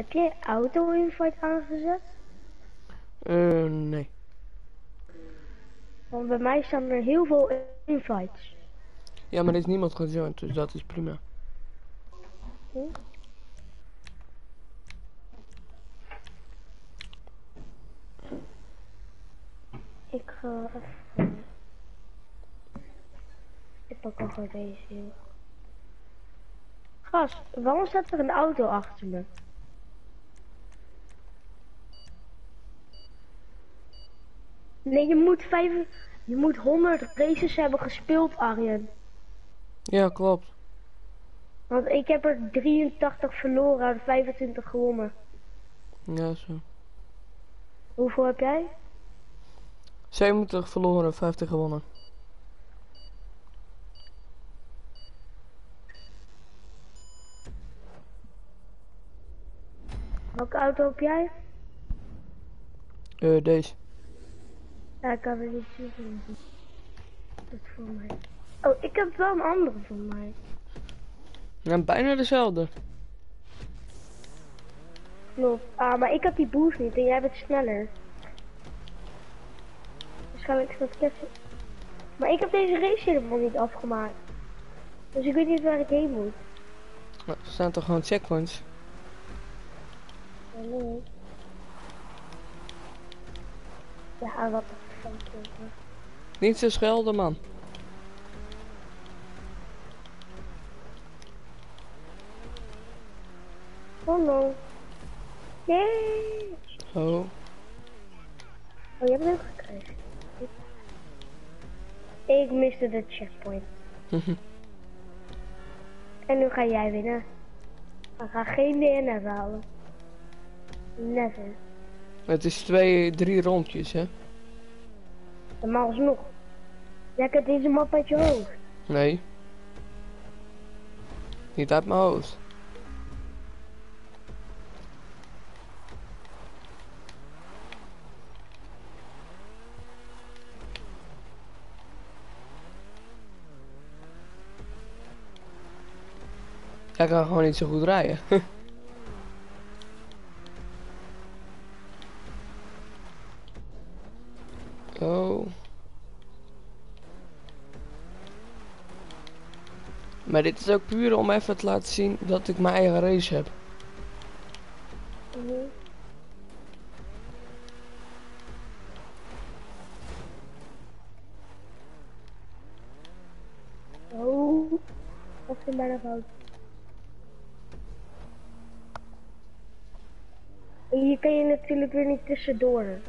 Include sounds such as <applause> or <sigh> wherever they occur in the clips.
Heb je auto-invite aangezet? Eh, nee. Want bij mij staan er heel veel invites. Ja, maar er is niemand gejoind, dus dat is prima. Hm? Ik ga even... Ik pak ook gewoon deze hier. Gast, waarom staat er een auto achter me? Nee, je moet vijf... Je moet 100 races hebben gespeeld, Arjen. Ja, klopt. Want ik heb er 83 verloren en 25 gewonnen. Ja, zo. Hoeveel heb jij? 70 verloren, 50 gewonnen. Welke auto heb jij? Eh, deze. Ja, ik kan het niet. Dat voor mij. Oh, ik heb wel een andere van mij. Ja, bijna dezelfde. Klopt. Ah, maar ik heb die boost niet en jij bent sneller. Waarschijnlijk is dat kerstje. Maar ik heb deze race helemaal niet afgemaakt. Dus ik weet niet waar ik heen moet. Er staan toch gewoon checkpoints? Ja, nee. Ja, wat. Niet zo schelden, man. Oh no. Nee. Oh. Oh, je hebt het ook gekregen. Ik miste de checkpoint. <laughs> En nu ga jij winnen. We gaan geen DNF halen. Never. Het is twee, drie rondjes, hè? En maar alsnog. Jij kent deze map uit je hoofd. Nee. Niet uit mijn hoofd. Jij kan gewoon niet zo goed rijden. <laughs> oh. Maar dit is ook puur om even te laten zien dat ik mijn eigen race heb. Oh, dat ging bijna fout. Hier kan je natuurlijk weer niet tussendoor.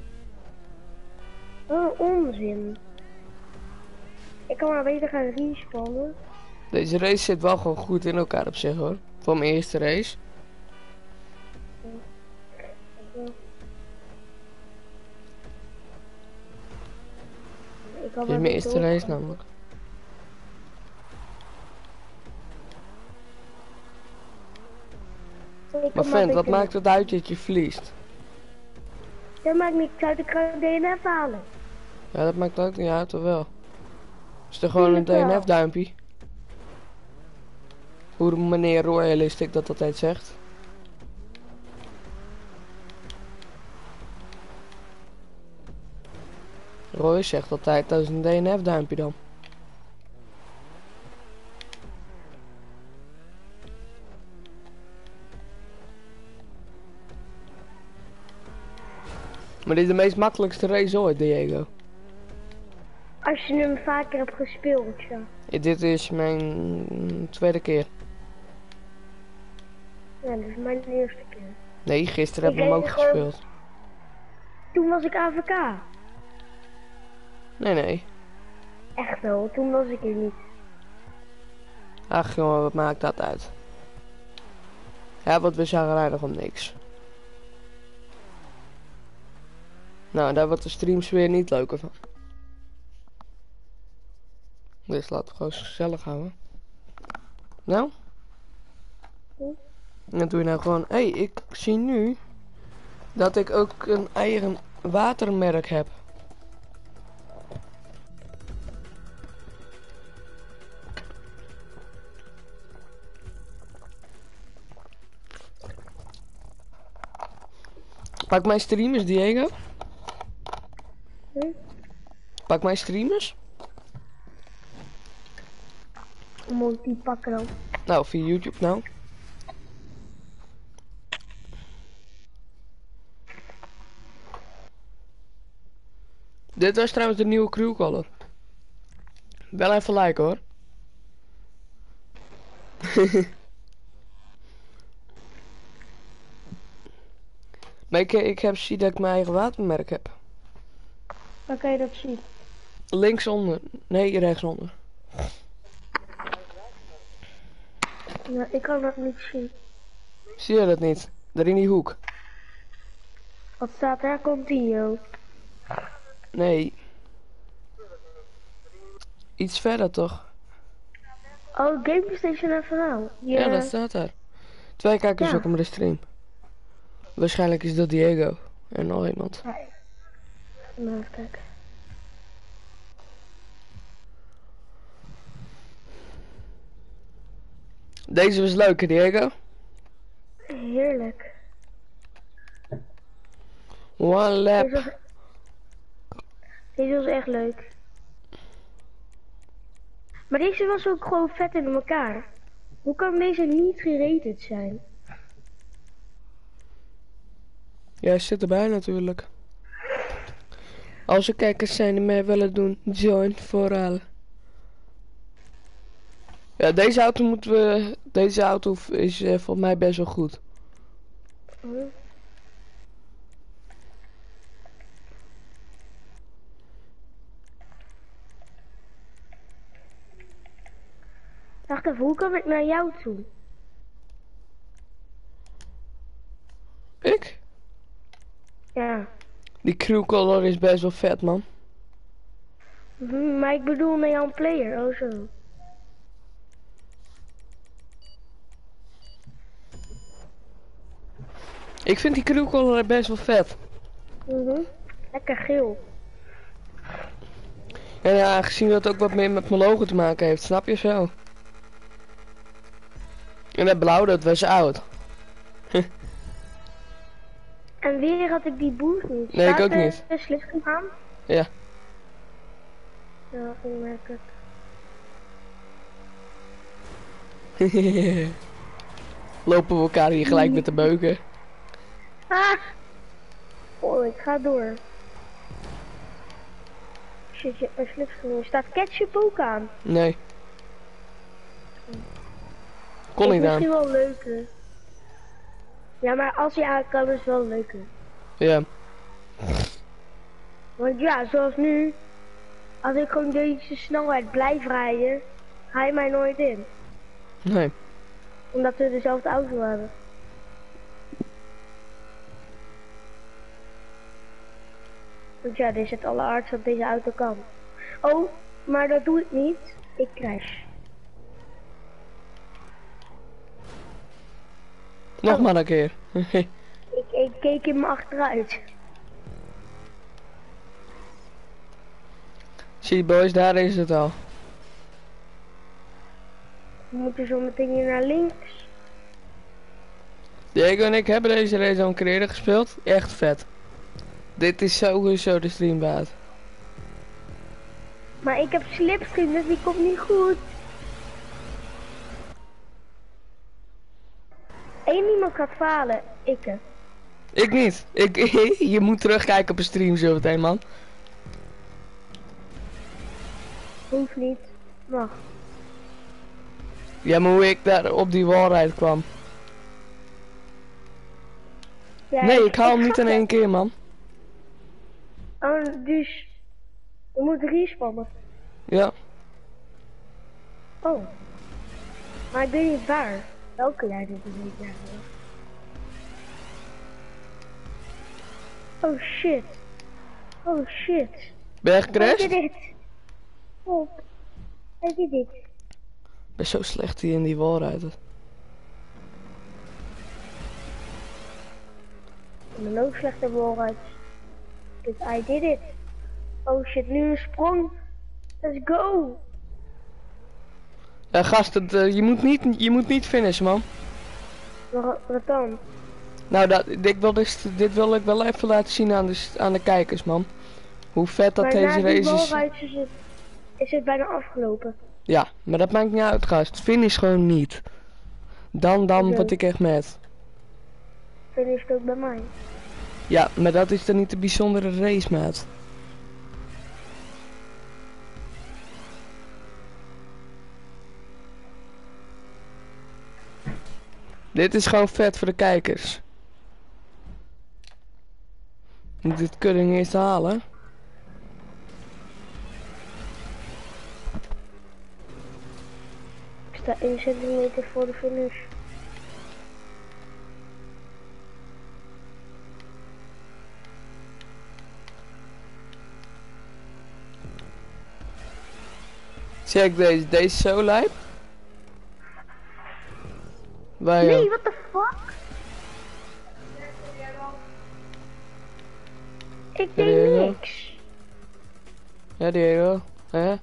Oh, onzin. Ik kan maar beter gaan respawnen. Deze race zit wel gewoon goed in elkaar op zich hoor. Voor mijn eerste race. Ik Dit is mijn eerste race namelijk. Maar vent, wat maakt het uit dat je verliest? Dat maakt niet uit, ik kan DNF halen. Ja, dat maakt ook niet uit, toch wel? Is er gewoon een Tuurlijk wel. DNF duimpje? Hoe meneer Royalistic dat altijd zegt. Roy zegt altijd dat is een DNF duimpje dan. Maar dit is de meest makkelijkste race ooit, Diego. Als je hem vaker hebt gespeeld, ja. Dit is mijn tweede keer. Ja, dat is mijn eerste keer. Nee, gisteren heb ik hem ook gewoon- gespeeld. Toen was ik AFK. Nee, nee. Echt wel, toen was ik er niet. Ach jongen, wat maakt dat uit? Ja, want we zagen rijden om niks. Nou, daar wordt de streams weer niet leuker van. Dus laten we gewoon gezellig houden. Nou? En dan doe je nou gewoon... Hé, hey, ik zie nu... Dat ik ook een eigen watermerk heb. Pak mijn streamers, Diego. Hm? Pak mijn streamers. Dan moet ik die pakken. Nou, via YouTube nou. Dit was trouwens de nieuwe crewcaller. Wel even like hoor. <laughs> maar ik, ik heb zie dat ik mijn eigen wapenmerk heb. Je dat zien? Linksonder. Nee, rechtsonder. Nou, ik kan dat niet zien. Zie je dat niet? Daar in die hoek. Wat staat daar? Continue. Nee. Iets verder toch? Oh, Game Station en verhaal. Ja, dat staat daar. Twee kijkers Ja. ook op de stream. Waarschijnlijk is dat Diego. En nog iemand. Ja. Nou, even kijken. Deze was leuk, hè, Diego? Heerlijk. One lap. Deze was... Deze was echt leuk. Maar deze was ook gewoon vet in elkaar. Hoe kan deze niet gerated zijn? Jij zit erbij natuurlijk. Als er kijkers zijn die mee willen doen, join vooral. Ja, deze auto moeten we. Deze auto is volgens mij best wel goed. Hm? Wacht even, hoe kan ik naar jou toe? Ik? Ja. Die crew color is best wel vet, man. Hm, maar ik bedoel naar jouw player, oh zo. Ik vind die crew color best wel vet. Mhm. Lekker geel. En ja, aangezien dat ook wat meer met mijn logo te maken heeft, snap je zo? En dat blauw, dat was oud. <laughs> En weer had ik die boost niet. Nee, ik ook de- niet. de slip aan? Ja. Ja, ik merk het. <laughs> Lopen we elkaar hier gelijk met de beuken. Ah! Oh, ik ga door. Shit, je een slipschoen. Er staat ketchup ook aan. Nee. Kon aan. misschien wel leuker. Ja, maar als je aan kan is het wel leuker. Ja. Want ja, zoals nu. Als ik gewoon deze snelheid blijf rijden, ga je mij nooit in. Nee. Omdat we dezelfde auto hebben. Want ja, dit is het allerhardst wat deze auto kan. Oh, maar dat doe ik niet. Ik crash. Nog Oh. maar een keer. <laughs> Ik, ik keek in me achteruit. Zie boys, daar is het al. We moeten zo meteen hier naar links. Diego en ik hebben deze race al een keer gespeeld. Echt vet. Dit is sowieso de streambaat. Maar ik heb slipstream, dus die komt niet goed. Eén iemand gaat falen. Ik. Ik niet. Ik, <laughs> je moet terugkijken op een stream zo meteen, man. Hoeft niet. Mag. Ja, maar hoe ik daar op die wallride kwam. Ja, Nee, ik haal hem niet in één keer, man. Oh, dus... We moeten respawnen. Ja. Oh. Maar ik weet niet waar. Welke jij dit is niet eigenlijk. Oh shit. Oh shit. Ben je gecrashed? did dit. Oh. Dit. Ik ben zo slecht hier in die wallride. Ik ben ook slecht in. Dus I did it. Oh shit, nu een sprong. Let's go. Ja, gast, het, eh, je, moet niet, je moet niet finishen, man. Wat, wat dan? Nou, dat, ik wil dus, dit wil ik wel even laten zien aan de, aan de kijkers, man. Hoe vet dat maar deze race is. is het, is het bijna afgelopen. Ja, maar dat maakt niet uit, gast. Finish gewoon niet. Dan, dan word ik echt met. Finish ook bij mij. Ja, maar dat is dan niet de bijzondere race, maat. Dit is gewoon vet voor de kijkers. Moet dit kudding eerst halen. Ik sta 1 centimeter voor de finish. Check deze, deze is zo lijp. Nee, what the fuck? Ik deed ja. niks. Ja, Diego. Hè?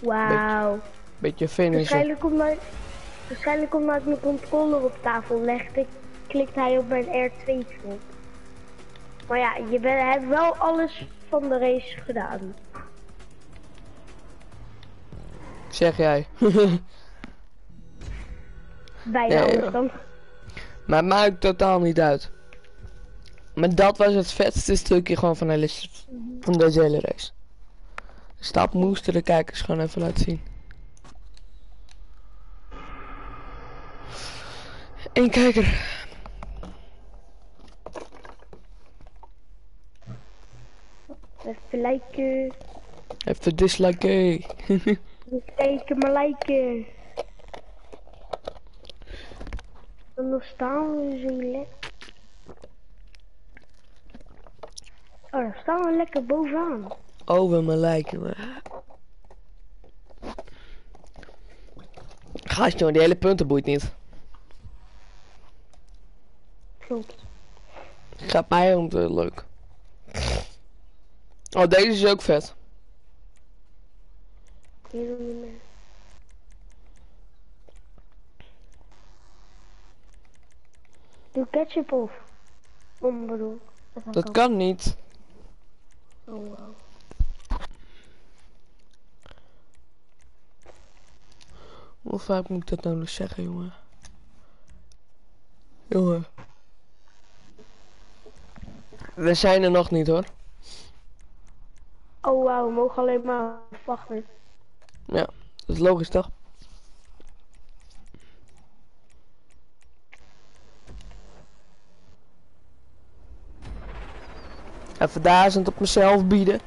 Wauw. Beetje finishen. Waarschijnlijk omdat, waarschijnlijk omdat ik mijn controller op tafel legde, klikt hij op mijn R2-knop. Maar ja, je bent, hebt wel alles van de race gedaan. Zeg jij. <laughs> Bijna ja. dan. maar het maakt totaal niet uit. Maar dat was het vetste stukje gewoon van, hele, van deze hele race. Stap moesten de kijkers gewoon even laten zien. Eén kijker. Even liken, Even dislike. hey. niet kijken, maar liken. En dan staan we zo lekker. Oh, dan staan we lekker bovenaan. Over mijn lijken, maar. Gast jongen, die hele punten boeit niet. Klopt. Gaat mij om te leuk. Oh, deze is ook vet. Hier doen we mee. Doe ketchup of? Om bedoel. Dat, Dat kan niet. Oh, wow. Hoe vaak moet ik dat nou nog zeggen, jongen? Jongen. We zijn er nog niet hoor. Oh wauw, we mogen alleen maar wachten. Ja, dat is logisch toch? Even duizend op mezelf bieden.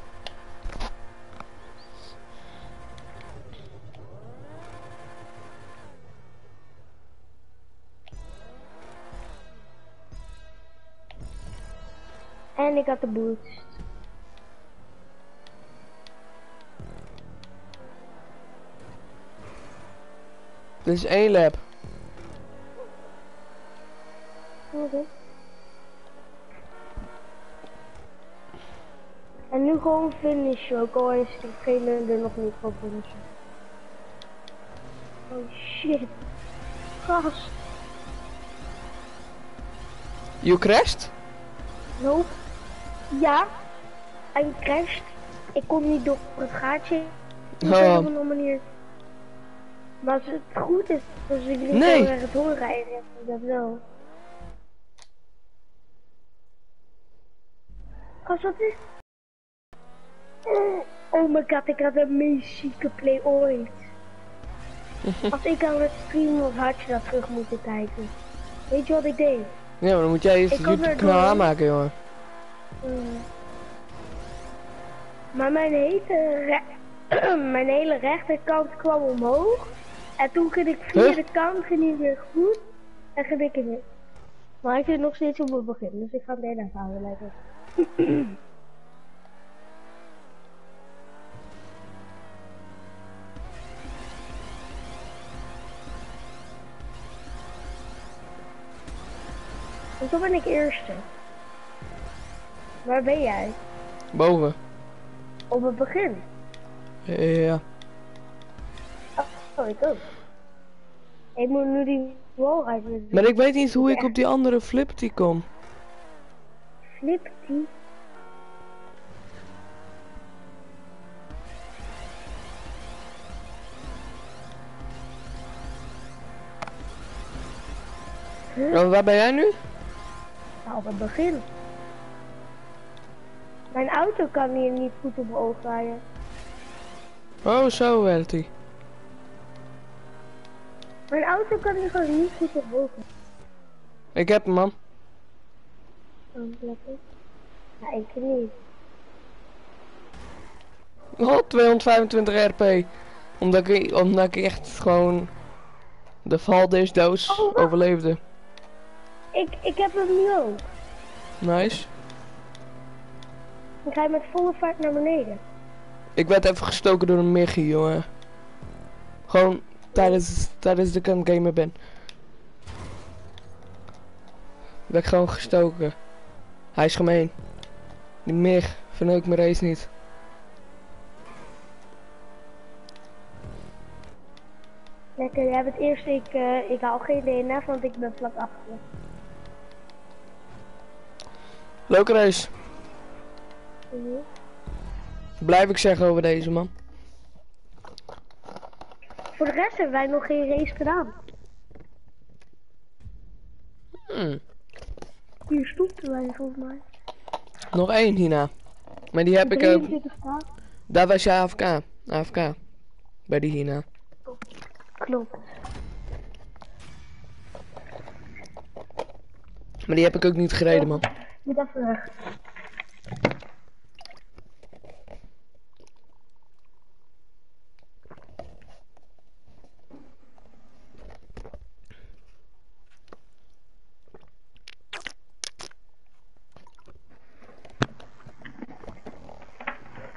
En ik had de boost. Dit is één lap. Oké. En nu gewoon finishen, ook al is degene er nog niet voor finishen. Oh shit. Gast. You crashed? Nope. Ja. Hij crasht. Ik kom niet door het gaatje. Op een Oh. andere manier. Maar als het goed is, ik niet Nee. heel erg dat wel. Als wat is? Oh, oh my god, ik had een meest zieke play ooit. <laughs> Als ik aan het streamen was, had je dat terug moeten kijken. Weet je wat ik deed? Ja, maar dan moet jij eerst Ik het kan YouTube er kanaal door. aanmaken, jongen. Hmm. Maar mijn hele, re- <clears throat> mijn hele rechterkant kwam omhoog. En toen ging ik via Huh? de kant ging hij weer goed. En ging ik in. Maar ik zit nog steeds op het begin, dus ik ga het even houden lekker. <clears throat> En toen ben ik eerste. Waar ben jij? Boven. Op het begin. Ja. Oh, ik ook. Ik moet nu die wallride met Maar ik weet niet hoe ik op die andere Flipty kom. Flip die. Huh? Oh, waar ben jij nu? Nou, op het begin. Mijn auto kan hier niet goed op mijn oog rijden. Oh, zo werkt hij. Mijn auto kan hier gewoon niet goed op. Ik heb hem, man. Oh. Ja, ik niet. Oh, 225 RP. Omdat ik, omdat ik echt gewoon de val deze doos Oh, overleefde. Ik, ik heb hem nu ook. Nice. Ik ga met volle vaart naar beneden. Ik werd even gestoken door een Michi, jongen. Gewoon tijdens, tijdens de het gamen ben. Werd ik gewoon gestoken. Hij is gemeen. Die Mig verneukt mijn race niet. Lekker, jij bent eerst. Ik, eh, ik haal geen DNF, want ik ben vlak achter. je. Leuke race. Mhm. Blijf ik zeggen over deze man. Voor de rest hebben wij nog geen race gedaan. Hmm. Hier stopten wij volgens mij. Nog één hierna. Maar die heb ik ook. 23 staan. Daar was je AFK. AFK. Bij die hierna. Klopt. Maar die heb ik ook niet gereden man. Moet even weg.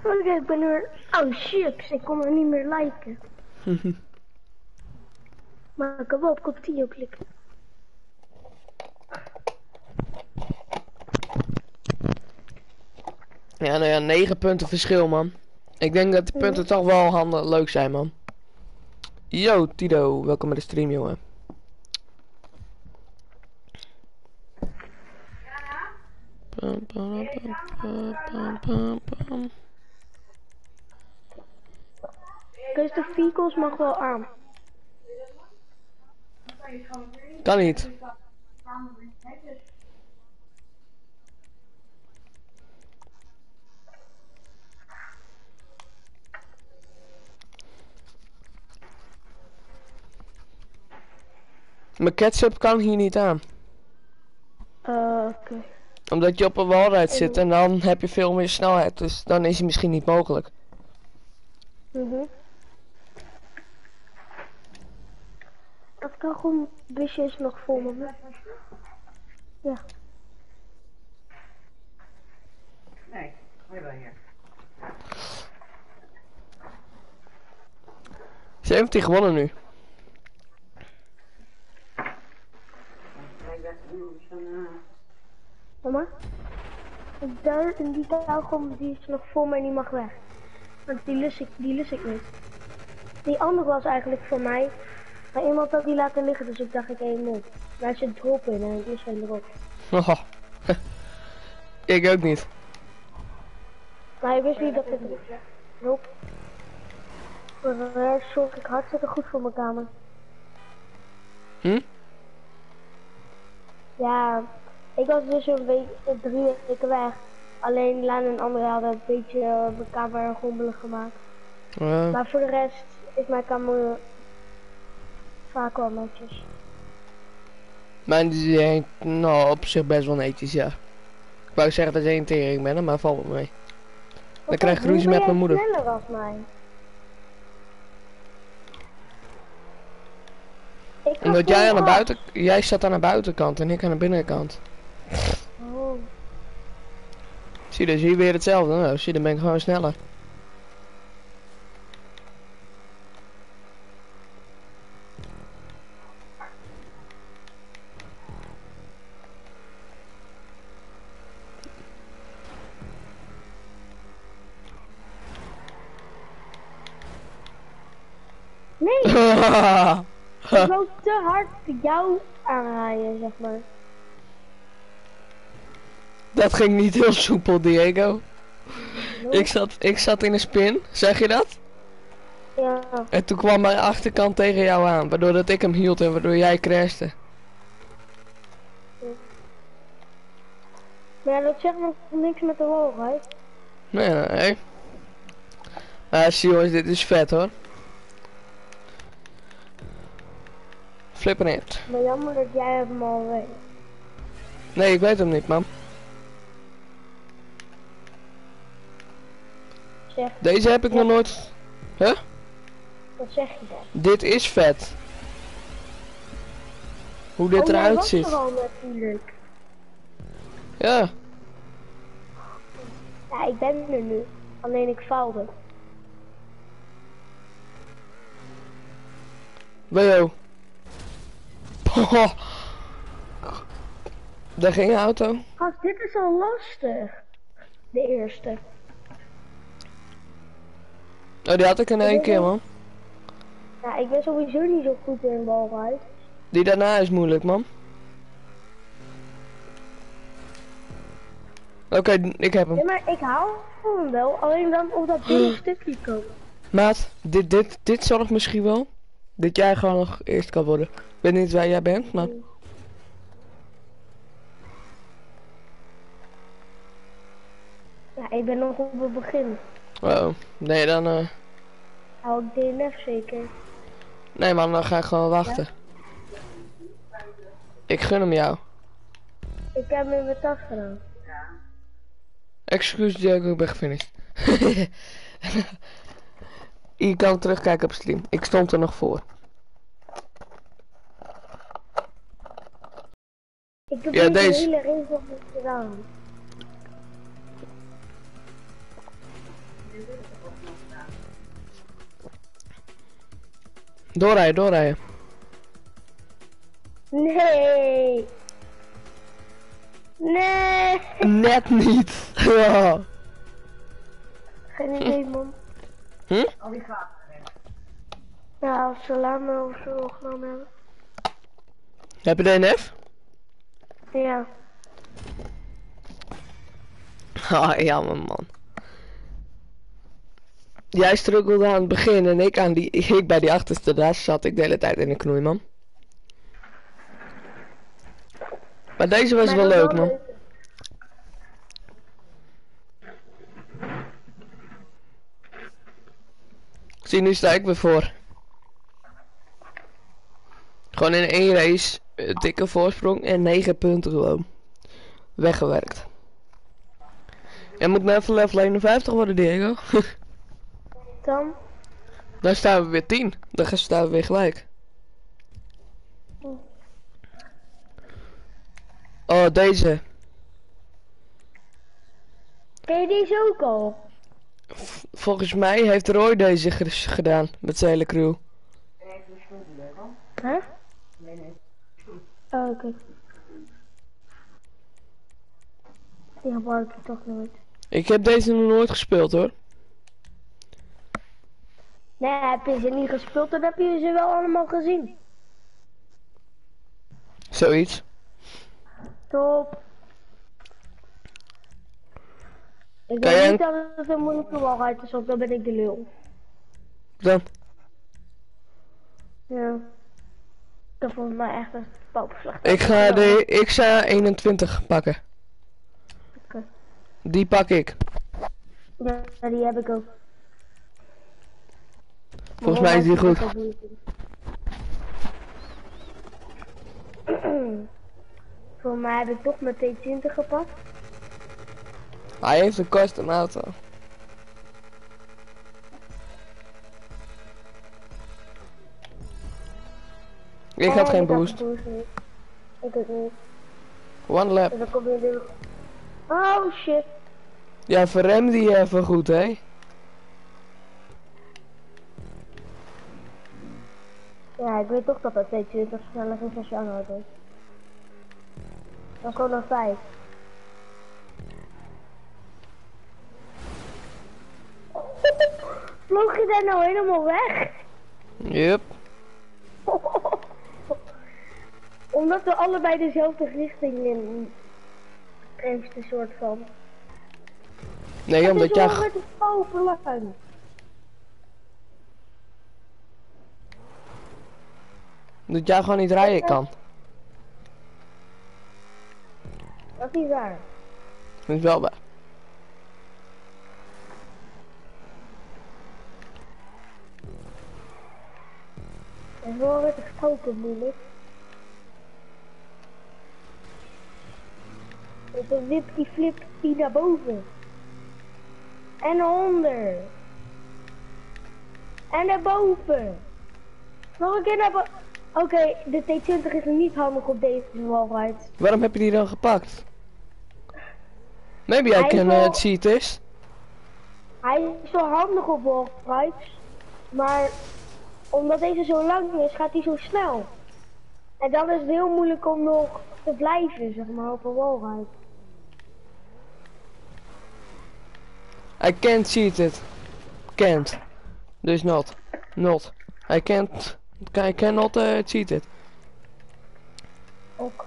Oké, ik ben er. Oh chips, ik kon er niet meer liken. <laughs> Maar ik kan wel op continue klikken. Ja, nou ja, 9 punten verschil man. Ik denk dat die punten toch wel handig leuk zijn man. Yo Tido, welkom bij de stream jongen. Pam, pam, pam, pam, pam, pam. Dus de vehicles mag wel aan. Kan niet. Mijn ketchup kan hier niet aan. Eh, oké. Omdat je op een walrijd zit en dan heb je veel meer snelheid. Dus dan is hij misschien niet mogelijk. Mhm. Kan gewoon busjes nog vol me. Ja. Nee, we wel hier. 17 gewonnen nu. Eh, Mama? Daar in die kauwgom die is nog vol, maar die mag weg. Want die lus ik, die lus ik niet. Die andere was eigenlijk voor mij. Maar iemand had die laten liggen, dus ik dacht ik één moet. Daar zit drop in en ik hem erop. Oh. <laughs> ik ook niet. Maar hij wist niet dat drop. Voor de rest zorg ik hartstikke goed voor mijn kamer. Hm? Ja, ik was dus een week, drie weken weg. Alleen Laan en anderen hadden een beetje eh, mijn kamer rommelig gemaakt. Ja. Maar voor de rest is mijn kamer vaak wel netjes. Maar die zijn nou, op zich best wel netjes, ja. Ik wou zeggen dat je een tering bent, maar valt wel mee. Dan krijg ik ruzie met mijn moeder. sneller als mij. Ik Omdat jij aan de buiten, jij staat aan de buitenkant en ik aan de binnenkant. Oh. Zie je, dus hier weer hetzelfde. Nou, zie je, dan ben ik gewoon sneller. Nee, <laughs> Ik wou te hard jou aanraaien, zeg maar. Dat ging niet heel soepel, Diego. Ik zat, ik zat in een spin, zeg je dat? Ja, En toen kwam mijn achterkant tegen jou aan, waardoor dat ik hem hield en waardoor jij crashte. maar ja, dat zegt nog niks met de hoogheid. Nee, nee. Maar zie jongens, dit is vet hoor. Flipper it. Maar jammer dat jij hem al weet. Nee, ik weet hem niet, man. Zeg, Deze heb ik nog nooit... Huh? wat zeg je dan? Dit is vet. Hoe dit Oh, eruit was ziet. al natuurlijk. Ja. Ja, ik ben er nu. Alleen ik faalde. Wajo. Daar ging een auto. Gast, dit is al lastig. De eerste. Oh, die had ik in één keer, man. Ja, ik ben sowieso niet zo goed in balrijd. Die daarna is moeilijk, man. Oké, ik heb hem. Ja, maar ik hou van hem wel. Alleen dan op dat <gasps> dubbel stukje komen. Maat, dit, dit, dit zorgt misschien wel dat jij gewoon nog eerst kan worden. Ik weet niet waar jij bent, maar... Ja, ik ben nog op het begin. Oh, nee, dan... eh Hou ik DNF zeker. Nee man, dan ga ik gewoon wachten. Ik gun hem jou. Ik heb hem in mijn tas gedaan. Excuus Diego, ik ben gefinished. <laughs> Je kan terugkijken op stream. Ik stond er nog voor. Ik heb Ja, deze hele niet gedaan. Doorrijden, doorrijden. Nee. Nee. Net niet. <laughs> Ja. Geen idee, man. Hm? Ja, als ze lama of zo genomen hebben. Heb je DNF? Ja. <laughs> Ah, jammer man. Jij struggelde aan het begin en ik, aan die, ik bij die achterste, daar zat ik de hele tijd in de knoei man. Maar deze was Maar wel leuk man. Zie, nu sta ik weer voor. Gewoon in één race, eh, dikke voorsprong en 9 punten gewoon. Weggewerkt. Jij moet nou even level 51 worden, Diego. <laughs> Dan? Dan staan we weer 10. Dan gaan- staan we weer gelijk. Oh, deze. Ken je deze ook al? Volgens mij heeft Roy deze ge- gedaan met zijn hele crew. Huh? Nee, nee. Oh, oké. Die gebruik ik toch nooit. Ik heb deze nog nooit gespeeld hoor. Nee, heb je ze niet gespeeld, dan heb je ze wel allemaal gezien. Zoiets. Top. Ik Kan weet jij niet dat het een moeilijke walrijd is, want dan ben ik de lul. Dan. Ja. Heb volgens mij echt een pauperslag. Ik ga de XA 21 pakken. Die pak ik. Ja, die heb ik ook. Volgens mij is die goed. <clears throat> Voor mij heb ik toch mijn T20 gepakt. Hij heeft een custom auto. Ik had Oh, geen boost. Ik ook niet. One lap. Dus je. Oh shit. Ja, verrem die even goed, hè? Ja, ik weet toch dat dat T20 sneller is als jouw auto. Dan gewoon een 5. Vloog je daar nou helemaal weg? Yep. <laughs> Omdat we allebei dezelfde richting in geeft een soort van. Nee, omdat jij... Met. Dat jij gewoon niet rijden kan. Dat is niet waar. Dat is wel waar. Het is wel met de spoken moeilijk. Dus dan wip die flip die naar boven. En naar onder. En naar boven. Nog een keer naar boven. Oké, de T20 is niet handig op deze wallride. Waarom heb je die dan gepakt? Maybe I can uh, cheat this. Hij is zo handig op wallrides, maar omdat deze zo lang is, gaat hij zo snel. En dan is het heel moeilijk om nog te blijven, zeg maar, op een wallride. I can't cheat it. Can't. Dus not. Not. I can't. I cannot uh, cheat it. Ook.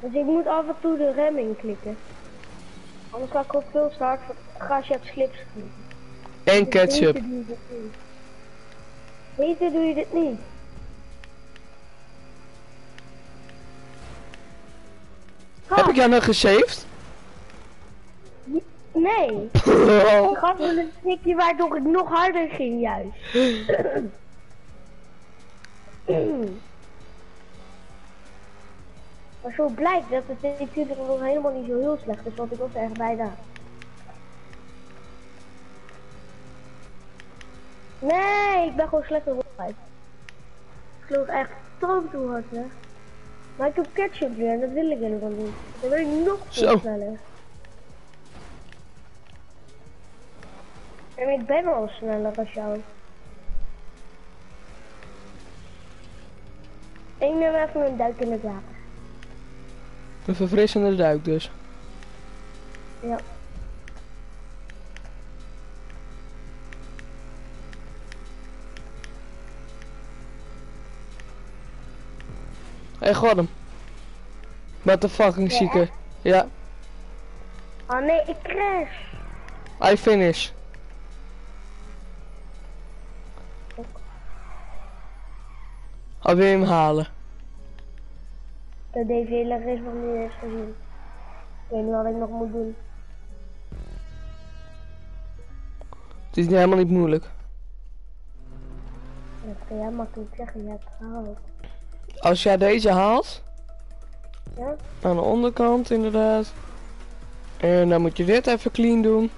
Dus ik moet af en toe de rem inklikken. Anders ga ik ook veel hard voor Gasjet slips. En Dus ketchup. Beter doe je dit niet. Beter doe je dit niet. Heb ik jou nog gesaved? Nee. <laughs> Ik gaf me een stikje waardoor ik nog harder ging juist. <clears throat> maar zo blijkt dat het T20 nog helemaal niet zo heel slecht is, want ik was er echt bijna. Nee, ik ben gewoon slecht op. Ik geloof echt toon toe hard hè. Maar ik heb ketchup weer en dat wil ik helemaal niet. Dan wil ik nog Zo. sneller. En ik ben al sneller als jou. Ik neem even een duik in het water. Een verfrissende duik dus. Ja. Hey Gordon. What the fucking Ja? zieke. Ja, Oh nee, ik crash. I finish. Al wil je hem halen? Deze hele race nog niet eens gezien. Ik weet niet wat ik nog moet doen. Het is niet helemaal niet moeilijk. Dat kan jij makkelijk zeggen, je hebt het gehaald. Als jij deze haalt, Ja? aan de onderkant inderdaad. En dan moet je dit even clean doen.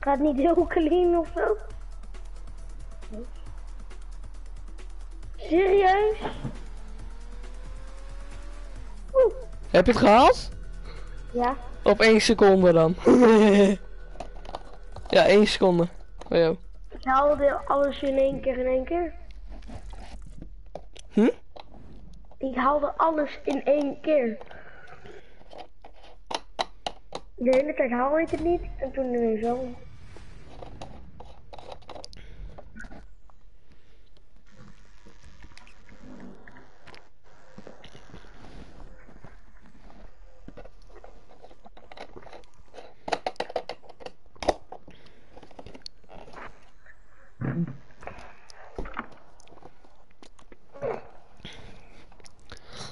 Gaat niet heel clean of zo? Serieus? Oeh. Heb je het gehaald? Ja. Op één seconde dan. <laughs> ja, één seconde. Oh, joh. Ik haalde alles in één keer in één keer. Hm? Ik haalde alles in één keer. De hele tijd haalde ik het niet en toen weer zo.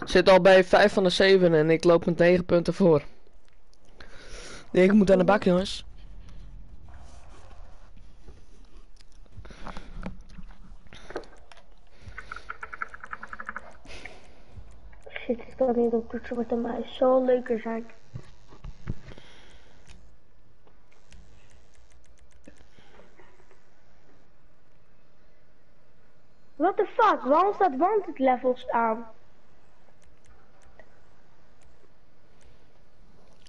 Zit al bij 5 van de 7 en ik loop met 9 punten voor. Nee, ik moet aan de bak jongens. Shit, ik kan niet op toetsen met de muis. Zo leuker zijn. What the fuck? Waarom staat wanted levels aan?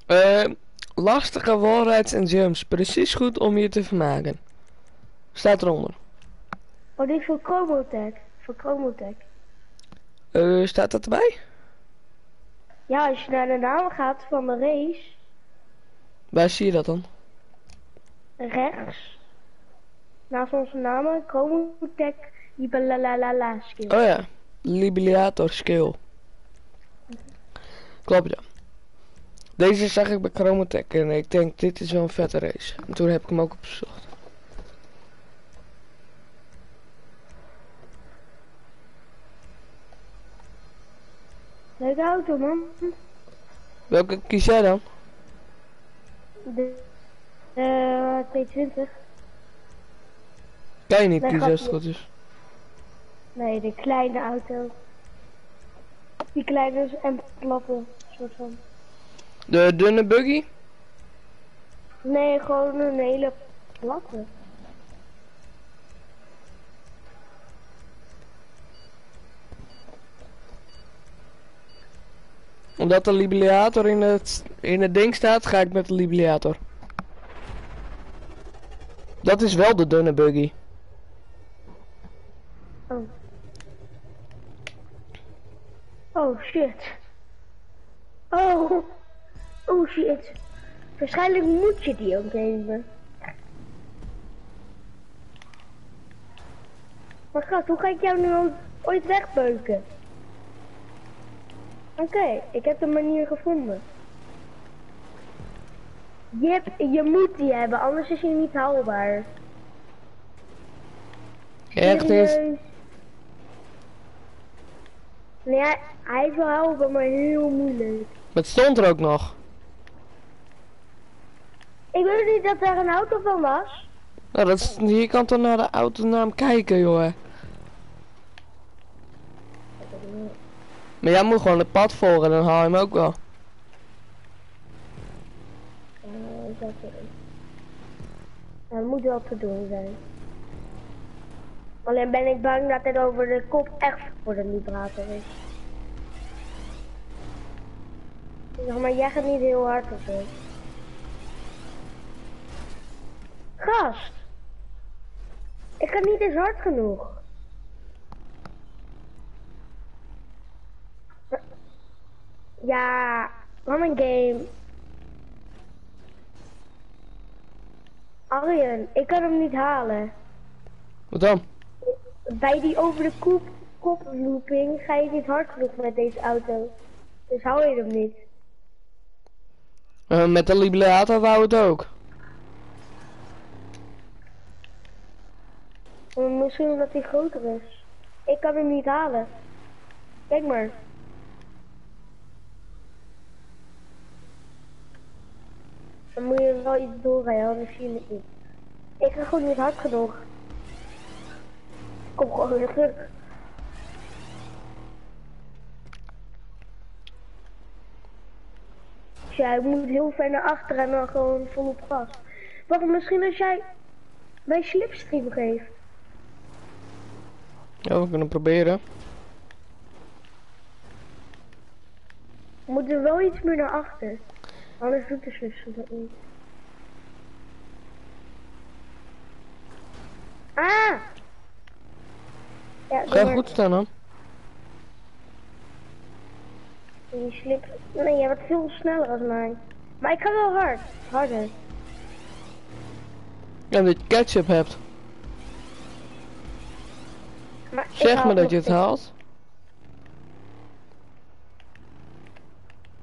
Eh, lastige wallrides en jumps. Precies goed om je te vermaken. Staat eronder. Oh, dit is voor Chromotech. Voor Chromotech. Eh, staat dat erbij? Ja, als je naar de naam gaat van de race, Waar zie je dat dan? rechts. naast onze namen, Chromotech, la skill. Oh ja, Libiliator skill. Klopt ja. Deze zag ik bij Chromotech en ik denk dit is wel een vette race. En toen heb ik hem ook opgezocht. Leuke auto man. Welke kies jij dan? De, eh 220. Kan je niet Nee, kiezen als het goed is. Nee, de kleine auto. Die kleine en platte soort van. De dunne buggy? Nee, gewoon een hele platte. Omdat de Libiliator in het, in het ding staat, ga ik met de Libiliator. Dat is wel de dunne buggy. Oh. Oh shit. Oh. Oh shit. Waarschijnlijk moet je die ook nemen. Maar gast, hoe ga ik jou nu ooit- wegbeuken? Oké, ik heb de manier gevonden. Je, hebt, je moet die hebben, anders is hij niet haalbaar. Echt is. Nee, hij, hij is wel haalbaar, maar heel moeilijk. Het stond er ook nog. Ik weet niet dat daar een auto van was. Nou, dat is, je kan toch naar de autonaam kijken, joh. Maar jij moet gewoon het pad volgen, dan haal je hem ook wel. Is dat er? Dat moet wel te doen zijn. Alleen ben ik bang dat het over de kop echt voor de vibrator is. Zeg maar, jij gaat niet heel hard of zo. Gast! Ik ga niet eens hard genoeg. Ja, wat een game. Arjen, ik kan hem niet halen. Wat dan? Bij die over de kop, koplooping ga je niet hard genoeg met deze auto. Dus hou je hem niet. Eh, met de Libiliator wou het ook. Misschien omdat hij groter is. Ik kan hem niet halen. Kijk maar. Dan moet je wel iets doorrijden, anders zie je het niet. Ik ga gewoon niet hard genoeg. Kom gewoon weer terug. Dus ja, ik moet heel ver naar achteren en dan gewoon volop gas. Wacht, misschien als jij mijn slipstream geeft. Ja, we kunnen proberen. We moeten wel iets meer naar achter. Anders doet de slipstream dat niet. Ah! Ja, Ga goed staan dan. Die slip... Nee, jij wordt veel sneller als mij. Maar ik ga wel hard. Harder. Ja, dat je ketchup hebt. Maar Zeg me dat je het steeds- haalt.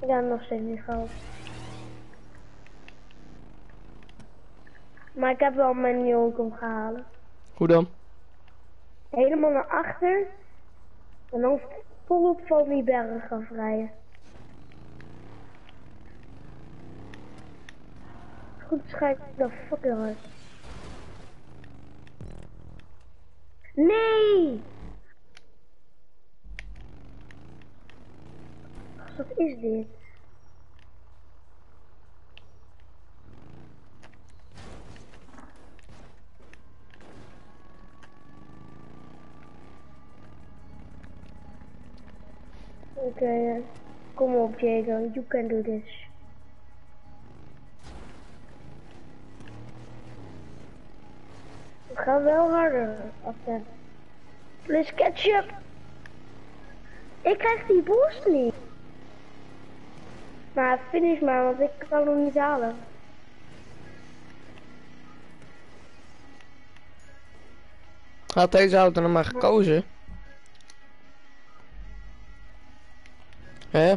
Ik heb nog steeds niet gehaald. Maar ik heb wel mijn nieuwe om gehaald. Hoe dan? Helemaal naar achter. En dan volop van die bergen gaan rijden. Goed, schijt dan fucking hard. Nee! Wat is dit? Oké, eh, kom op Diego, you can do this. Gaan wel harder achter. Plus ketchup. Ik krijg die boost niet. Maar finish maar, want ik kan hem niet halen. Had deze auto nog maar gekozen. Hè?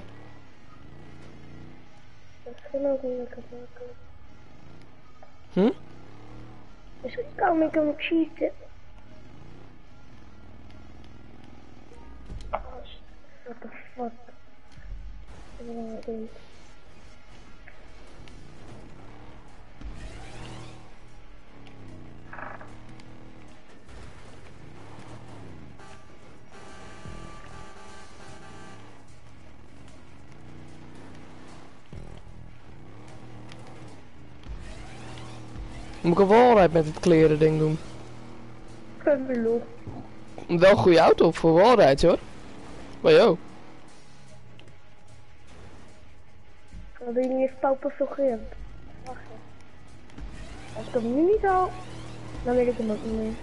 Dat kan ook niet lekker maken. Hm? Dus ik kan ik hem cheaten. Gast, What the fuck? Moet ik een waarheid met het kleren ding doen? Hallo. Wel een goede auto voor waarheid hoor. Maar. Dan ben je niet even pauper. Wacht even. Als ik hem nu niet haal, dan weet ik hem ook niet meer.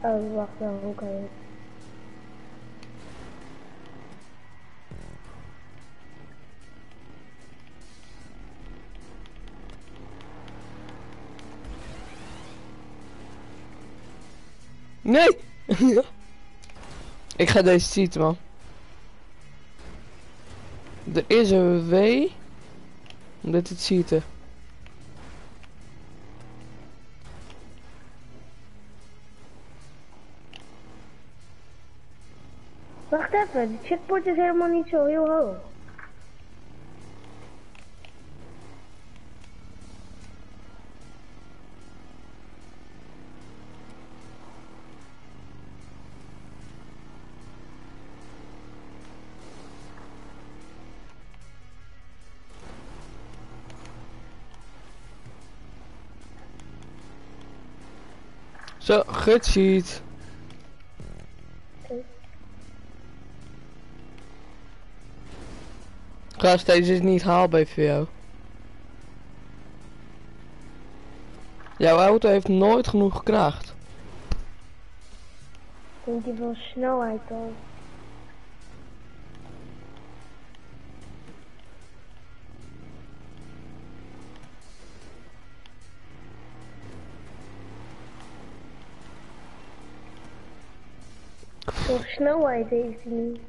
Oh, wacht wel, hoe kan je Nee! <laughs> ik ga deze cheaten man. Er is een W om dit te. Wacht even, de checkpoint is helemaal niet zo heel hoog. Zo, gecheat. Gast, deze is niet haalbaar voor jou. Jouw auto heeft nooit genoeg kracht. Denk je van snelheid al? Snelheid heeft hij niet.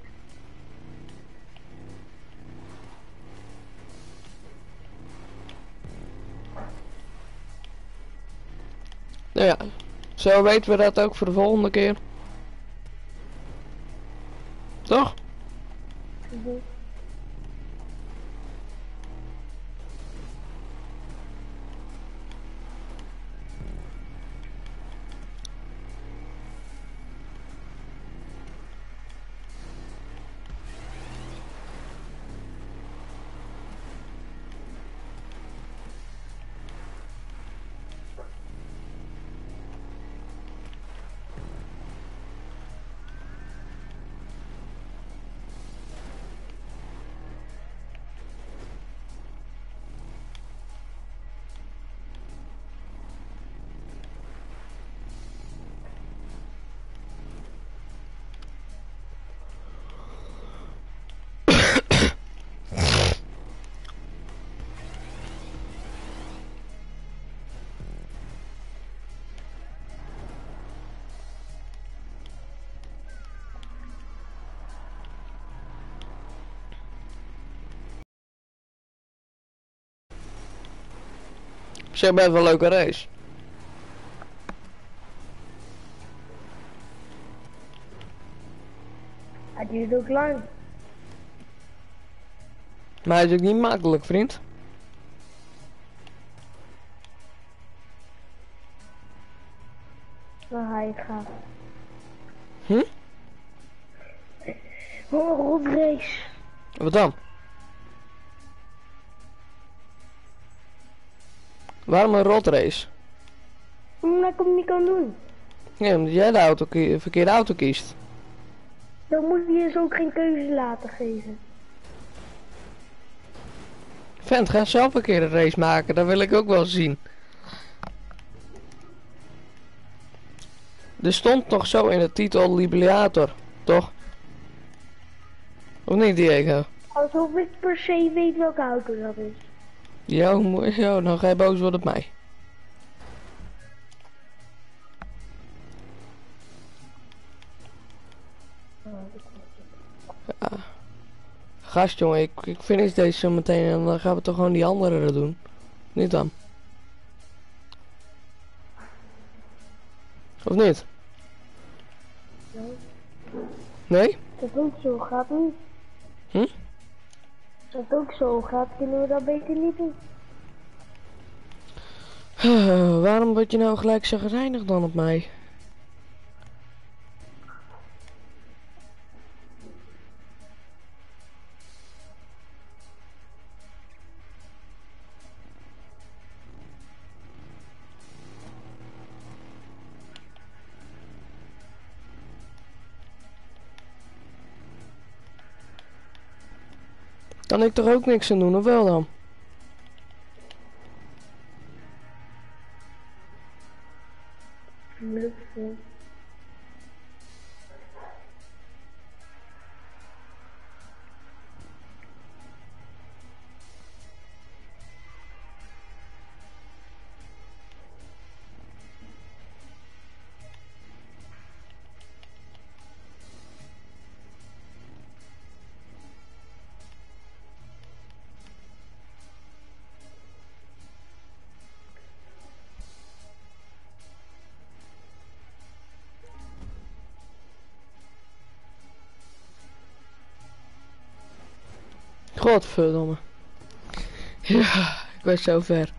Nou ja, zo weten we dat ook voor de volgende keer. Toch? Mhm. Zeg best wel een leuke race. Hij duurt ook lang. Maar hij is ook niet makkelijk, vriend. Maar hij gaat. Hm? Oh, rotrace. Wat dan? Waarom een rotrace? Omdat ik hem niet kan doen. Nee, omdat jij de auto verkeerde auto kiest. Dan moet je dus ook geen keuze laten geven. Vent, ga zelf een keer een race maken, dat wil ik ook wel zien. Er stond nog zo in de titel Liberator, toch? Of niet, Diego? Alsof ik per se weet welke auto dat is. Yo, yo, dan ga je boos worden op mij. Ja. Gast jongen, ik, ik finish deze zo meteen en dan gaan we toch gewoon die andere doen. Niet dan. Of niet? Nee? Dat doet zo, gaat niet. Hm? Dat ook zo gaat, kunnen we dat beter niet doen. Eh, waarom word je nou gelijk zo gereinigd dan op mij? Kan ik er ook niks aan doen, of wel dan? Godverdomme. Ja, ik ben zo ver.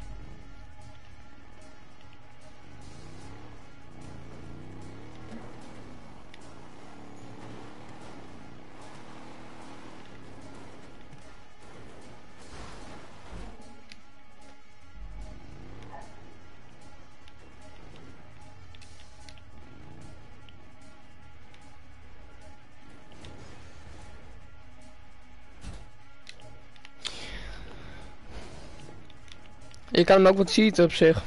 Je kan hem ook wat cheaten op zich.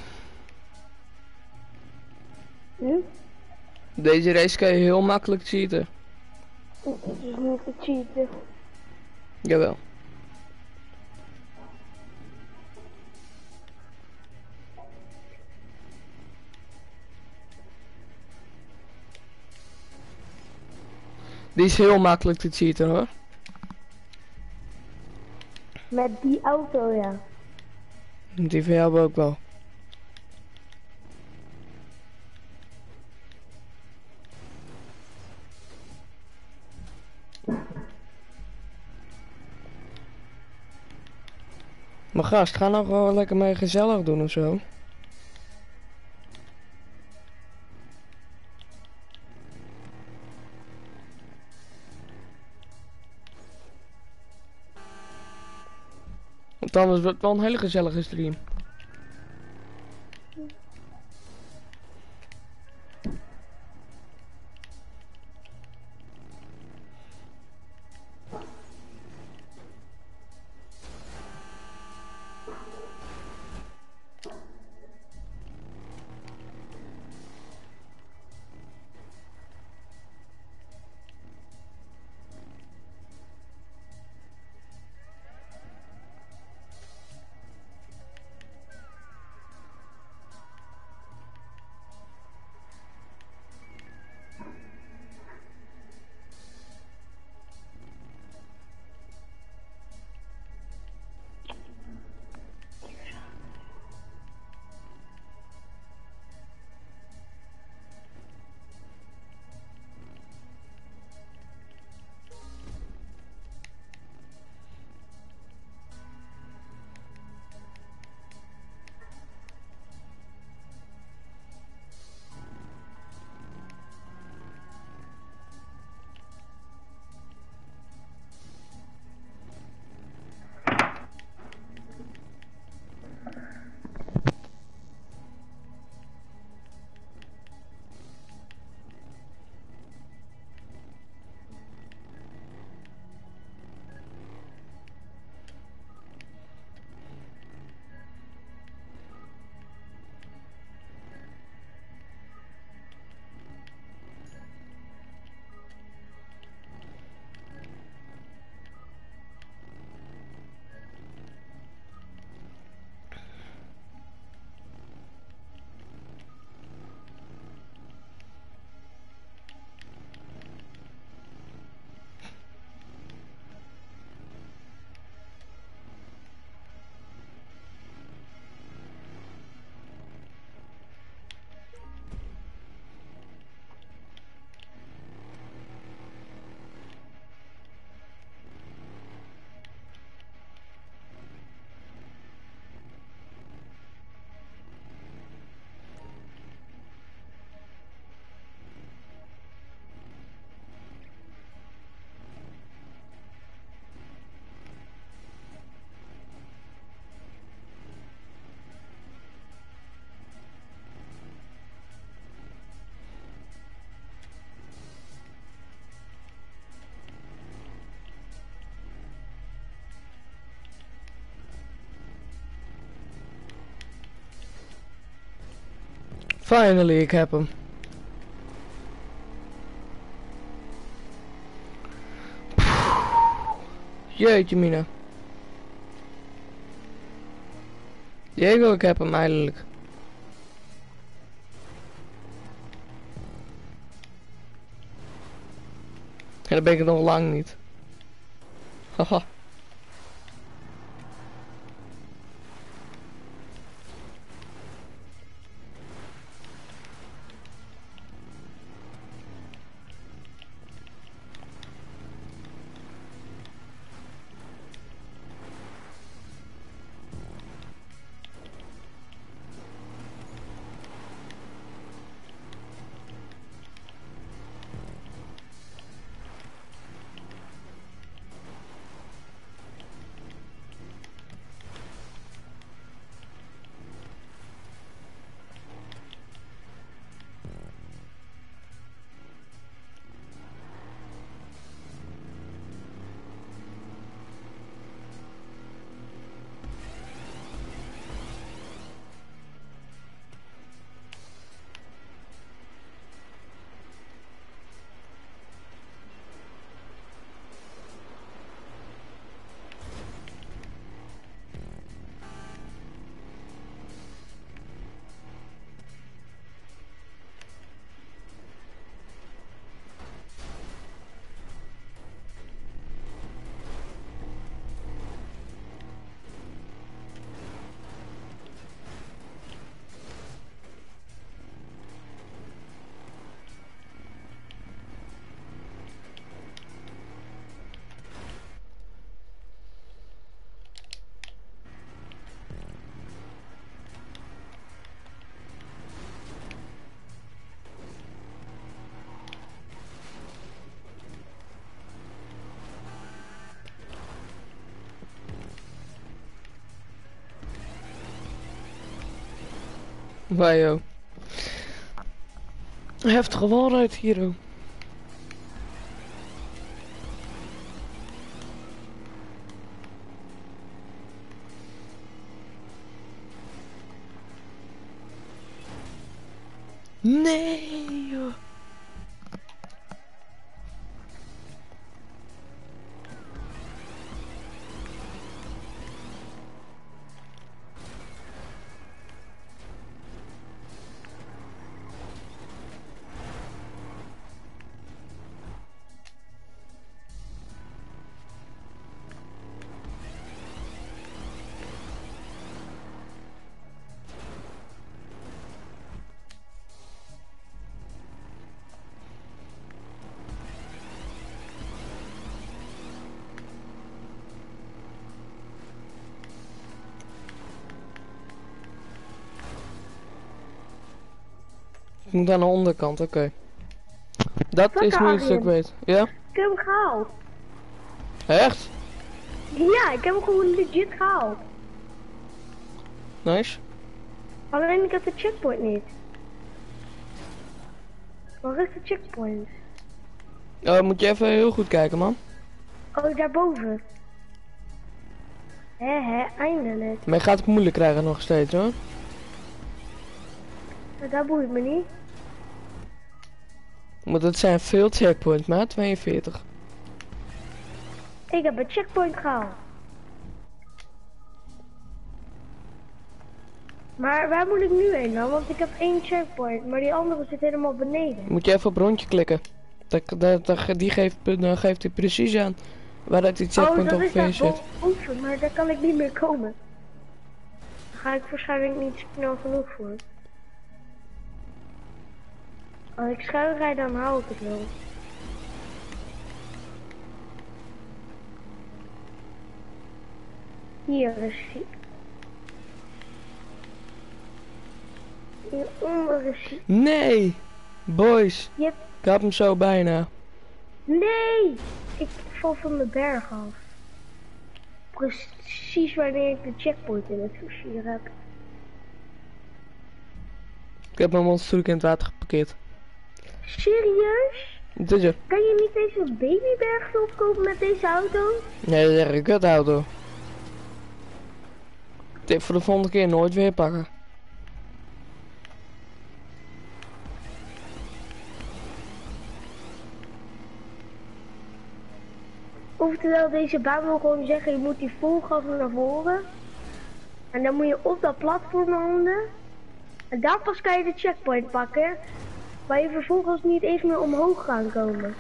Hm? Deze race kan je heel makkelijk cheaten. Het is niet te cheaten. Jawel. Die is heel makkelijk te cheaten hoor. Met die auto, ja. Die jou ook wel. Maar gast, ga nou gewoon lekker mee gezellig doen of zo. Anders wordt het wel een hele gezellige stream. Finally, ik heb hem. Jeetje mina. Diego, ik heb hem eindelijk. En dan ben ik nog lang niet. Haha. Wij joh. Heftige waarheid hier joh. Ik moet aan de onderkant, oké. Dat Fuck, is nu ik Arjen. weet. Ja? Ik heb hem gehaald. Echt? Ja, ik heb hem gewoon legit gehaald. Nice. Alleen ik heb de checkpoint niet. Waar is de checkpoint? Oh, moet je even heel goed kijken, man. Oh, daarboven. Hé, hé, eindelijk. Maar je gaat het moeilijk krijgen nog steeds, hoor. Maar dat boeit me niet. Want het zijn veel checkpoints, maar 42. Ik heb een checkpoint gehaald. Maar waar moet ik nu heen dan? Want ik heb één checkpoint, maar die andere zit helemaal beneden. Moet je even op rondje klikken. Dat, dat, dat- die geeft, dan geeft hij precies aan waar dat die checkpoint oh, dat is ongeveer zit. boven, maar daar kan ik niet meer komen. Daar ga ik waarschijnlijk niet snel genoeg voor. Als ik schuin rijd, dan hou ik het wel. Hier is hij. Hieronder is hij. Nee! Boys, Yep. ik had hem zo bijna. Nee! Ik val van de berg af. Precies wanneer ik de checkpoint in het vizier heb. Ik heb mijn monstertruc in het water geparkeerd. Serieus? Kan je niet eens een babyberg opkopen met deze auto? Nee, dat is een kutauto. Tip voor de volgende keer nooit weer pakken. Oftewel, deze baan wil gewoon zeggen, je moet die vol gas naar voren. En dan moet je op dat platform landen. En daar pas kan je de checkpoint pakken. Waar je vervolgens niet eens meer omhoog kan komen.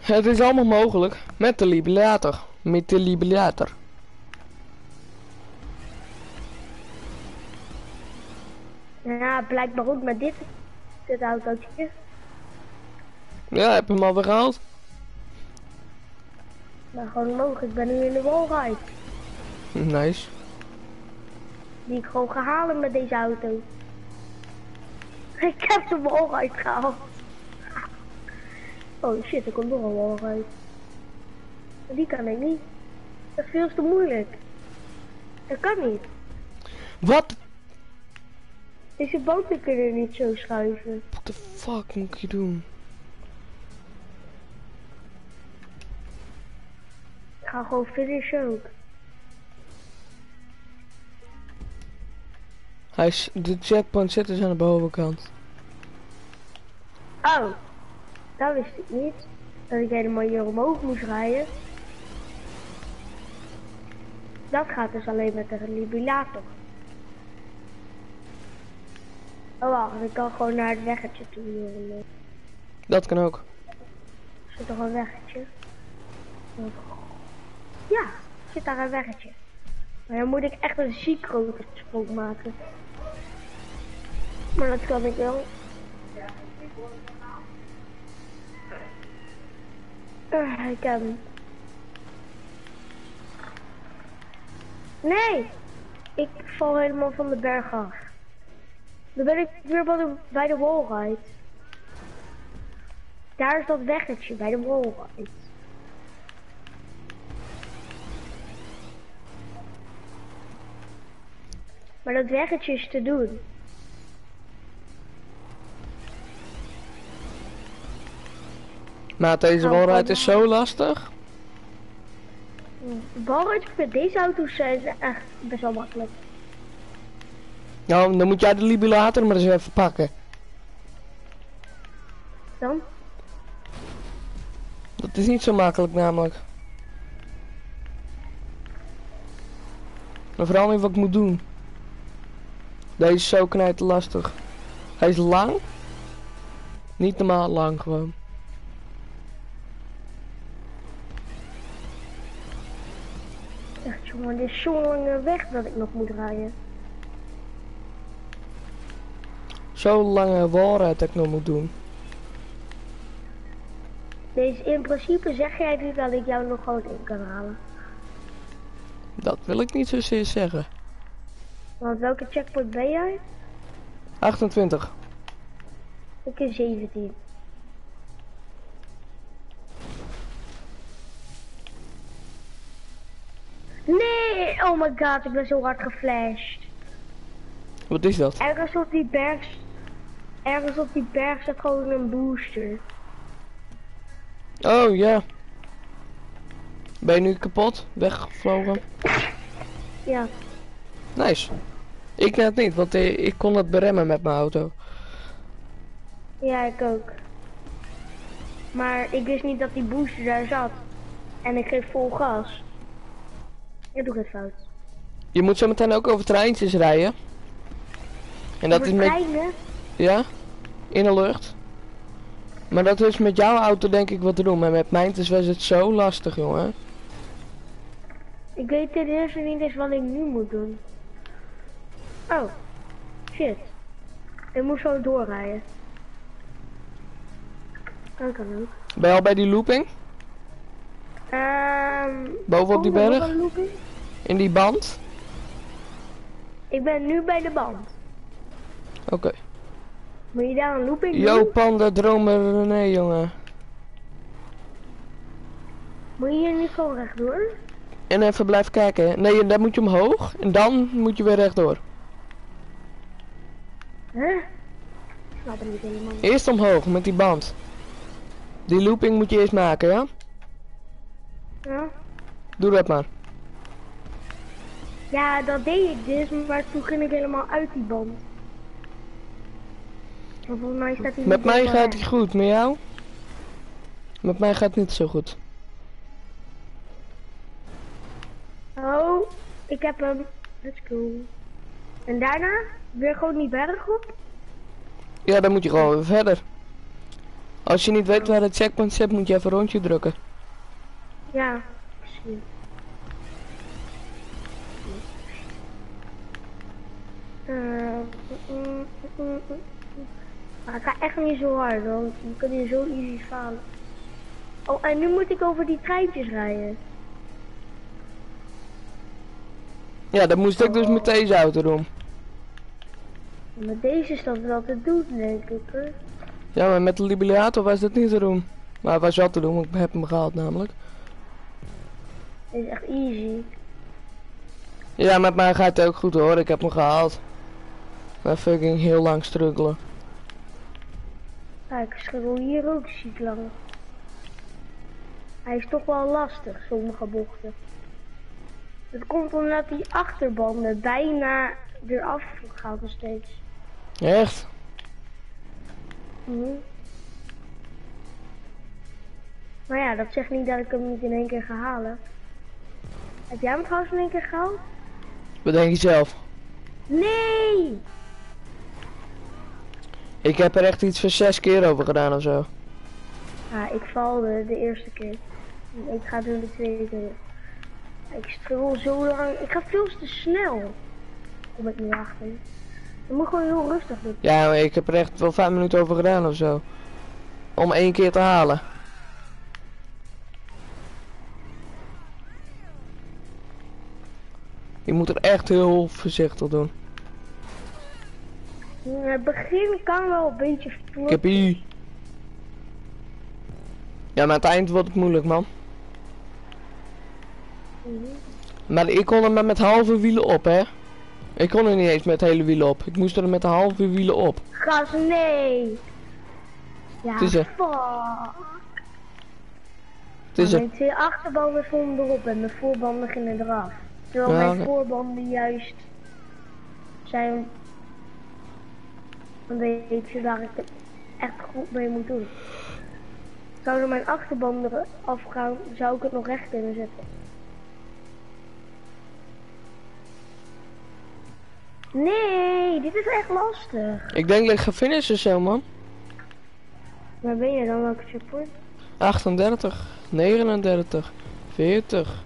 Het is allemaal mogelijk. Met de liberator. Met de liberator. Ja, blijkbaar ook met dit, dit autootje. Ja, heb je hem alweer gehaald? Maar gewoon omhoog, ik ben nu in de wallride. Nice. Die ik gewoon ga halen met deze auto. Ik heb de wallride gehaald. Oh shit, er komt nog een wallride. Maar Die kan ik niet. Dat is veel te moeilijk. Dat kan niet. Wat? Deze boten kunnen niet zo schuiven. What the fuck moet je doen? Ik ga gewoon finishen ook. Hij is, de checkpoint zit dus aan de bovenkant. Oh, dat wist ik niet. Dat ik helemaal hier omhoog moest rijden. Dat gaat dus alleen met de libulator. Oh wacht, ik kan gewoon naar het weggetje toe. hier. Dat kan ook. Zit toch een weggetje? Ja, zit daar een weggetje. Maar dan moet ik echt een ziek grote sprong maken. Maar dat kan ik wel. Uh, ik heb hem. Nee! Ik val helemaal van de berg af. Dan ben ik weer bij de, bij de. Daar is dat weggetje bij de wallride. Maar dat weggetje is te doen. Maar deze wallride kom is zo lastig. Balrijdjes met deze auto's zijn echt best wel makkelijk. Nou, dan moet jij de liberator maar eens even pakken. Dan? Dat is niet zo makkelijk namelijk. Maar vooral niet wat ik moet doen. Deze is zo knijt lastig. Hij is lang. Niet normaal lang gewoon. Jongen, dit is zo'n lange weg dat ik nog moet rijden. Zo'n lange wallride dat ik nog moet doen. Deze, in principe zeg jij nu dat ik jou nog gewoon in kan halen. Dat wil ik niet zozeer zeggen. Want welke checkpoint ben jij? 28. Ik in 17. Nee! Oh my god, ik ben zo hard geflasht. Wat is dat? Ergens op die berg... Ergens op die berg zit gewoon een booster. Oh ja. Ben je nu kapot? Weggevlogen? Ja. Nice. Ik net niet, want eh, ik kon dat beremmen met mijn auto. Ja, ik ook. Maar ik wist niet dat die booster daar zat. En ik geef vol gas. Ik doe het fout. Je moet zo meteen ook over treintjes rijden. En dat is Over met... treinen? Ja? In de lucht. Maar dat is met jouw auto denk ik wat te doen. Maar met mijn is was het zo lastig, jongen. Ik weet ten eerste niet eens wat ik nu moet doen. Oh. Shit. Ik moet zo doorrijden. Dat kan ook. Ben je al bij die looping? Ehm Boven op die berg? In die band? Ik ben nu bij de band. Oké. Moet je daar een looping doen? Yo, panda, dromer, nee, jongen. Moet je hier niet gewoon rechtdoor? En even blijven kijken. Nee, dan moet je omhoog. En dan moet je weer rechtdoor. Huh? Snap het niet helemaal. Eerst omhoog met die band. Die looping moet je eerst maken, ja? Ja? Doe dat maar. Ja, dat deed ik dus, maar toen ging ik helemaal uit die band. Maar volgens mij staat hij Met niet mij gaat hij goed, met jou? Met mij gaat het niet zo goed. Oh, ik heb hem. Let's go. En daarna weer gewoon die berg op. Ja, dan moet je gewoon weer verder. Als je niet weet waar het checkpoint zit, moet je even een rondje drukken. Ja, precies. Maar ik ga echt niet zo hard, want je kunt hier zo easy falen. Oh, en nu moet ik over die treintjes rijden. Ja, dat moest ik dus met deze auto doen. Met deze is dat wel te doen, denk ik. Hoor. Ja, maar met de Liberator was dat niet te doen. Maar het was wel te doen, want ik heb hem gehaald namelijk. Dit is echt easy. Ja, met mij gaat het ook goed hoor, ik heb hem gehaald. Maar fucking heel lang struggelen. Kijk, ik schreeuw hier ook ziek lang. Hij is toch wel lastig, sommige bochten. Het komt omdat die achterbanden bijna eraf gaan nog steeds. Echt? Mhm. Maar ja, dat zegt niet dat ik hem niet in één keer ga halen. Heb jij hem trouwens in één keer gehaald? Wat denk je zelf? Nee! Ik heb er echt iets van zes keer over gedaan of zo. Ja, ik valde de eerste keer. Ik ga doen de tweede keer. Ik strul zo lang. Ik ga veel te snel. Kom ik nu achter. Je moet gewoon heel rustig doen. Ja, maar ik heb er echt wel vijf minuten over gedaan of zo. Om één keer te halen. Je moet er echt heel voorzichtig doen. Het begin kan wel een beetje vlot. hier. Ja, maar aan het eind wordt het moeilijk, man. Mhm. Maar ik kon er maar met halve wielen op, hè. Ik kon er niet eens met hele wielen op. Ik moest er met de halve wielen op. Gas, nee! Ja, Het is er. fuck. Het is er. Mijn twee achterbanden stonden erop en mijn voorbanden gingen eraf. Terwijl Ja, mijn voorbanden juist zijn... Dan weet je waar ik het echt goed mee moet doen. Zouden mijn achterbanden eraf gaan, zou ik het nog recht kunnen zetten. Nee, dit is echt lastig. Ik denk dat ik ga finishen zo, man. Waar ben je dan? Welke checkpoint? 38, 39, 40,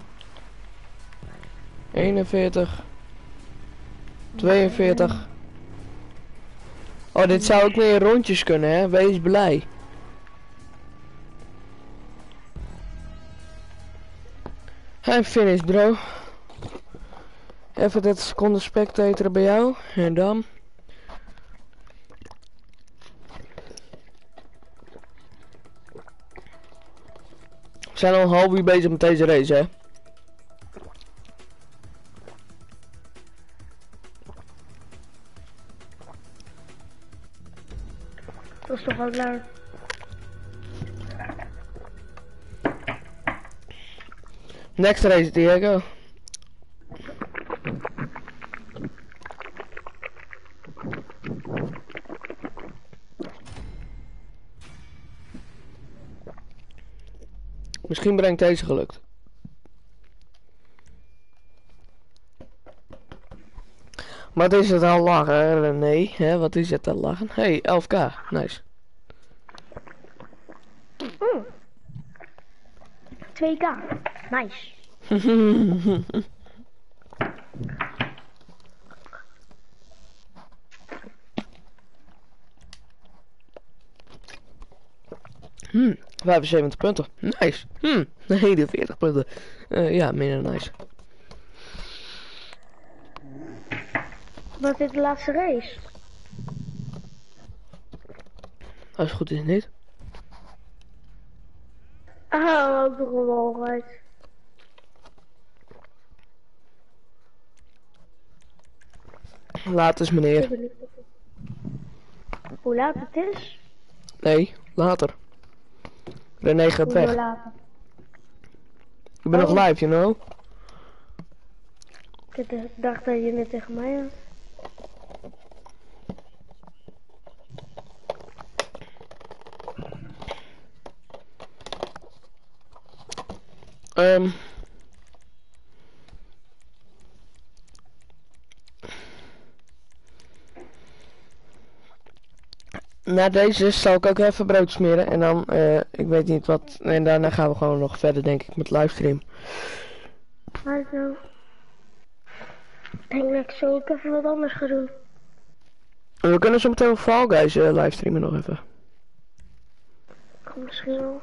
41, 42. Oh, dit zou ook meer rondjes kunnen, hè? Wees blij. En finish, bro. Even 30 seconden spectator bij jou. En dan... We zijn al een half uur bezig met deze race, hè? Dat is toch wel. Next race, Diego. Misschien brengt deze gelukt. Wat is het al lachen, Nee, hè? Wat is het al lachen? Hey, 11k, nice. 2k. Nice. <laughs> Hmm, 75 punten. Nice. Hmm, <laughs> 41 punten. Eh, ja, minder nice. Wat is de laatste race? Als het goed is niet. Ah, ook nog een walrus. Laat eens meneer. Hoe laat het is? Nee, later. René gaat weg. later? Ik ben nog Oh. live, you know. Ik dacht dat je net tegen mij had. Um. Na deze zal ik ook even brood smeren en dan, uh, ik weet niet wat, en daarna gaan we gewoon nog verder denk ik met livestream. Hallo. Ik denk dat ik zo even wat anders gaan doen. We kunnen zo meteen Fall Guys uh, livestreamen nog even. Kom misschien wel.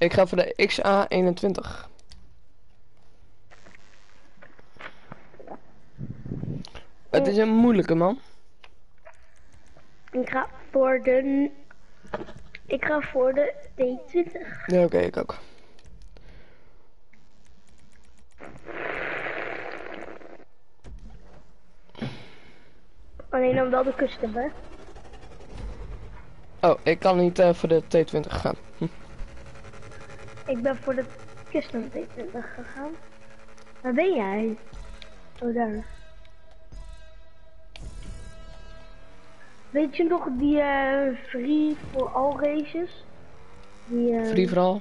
Ik ga voor de XA21. Het is een moeilijke man. Ik ga voor de... Ik ga voor de D20. Ja, oké, ik ook. Alleen dan wel de custom, hè? Oh, ik kan niet eh, voor de T20 gaan. Hm. Ik ben voor de custom D20 gegaan. Waar ben jij? Oh, daar. Weet je nog die eh free for all races? Die, eh, Free vooral.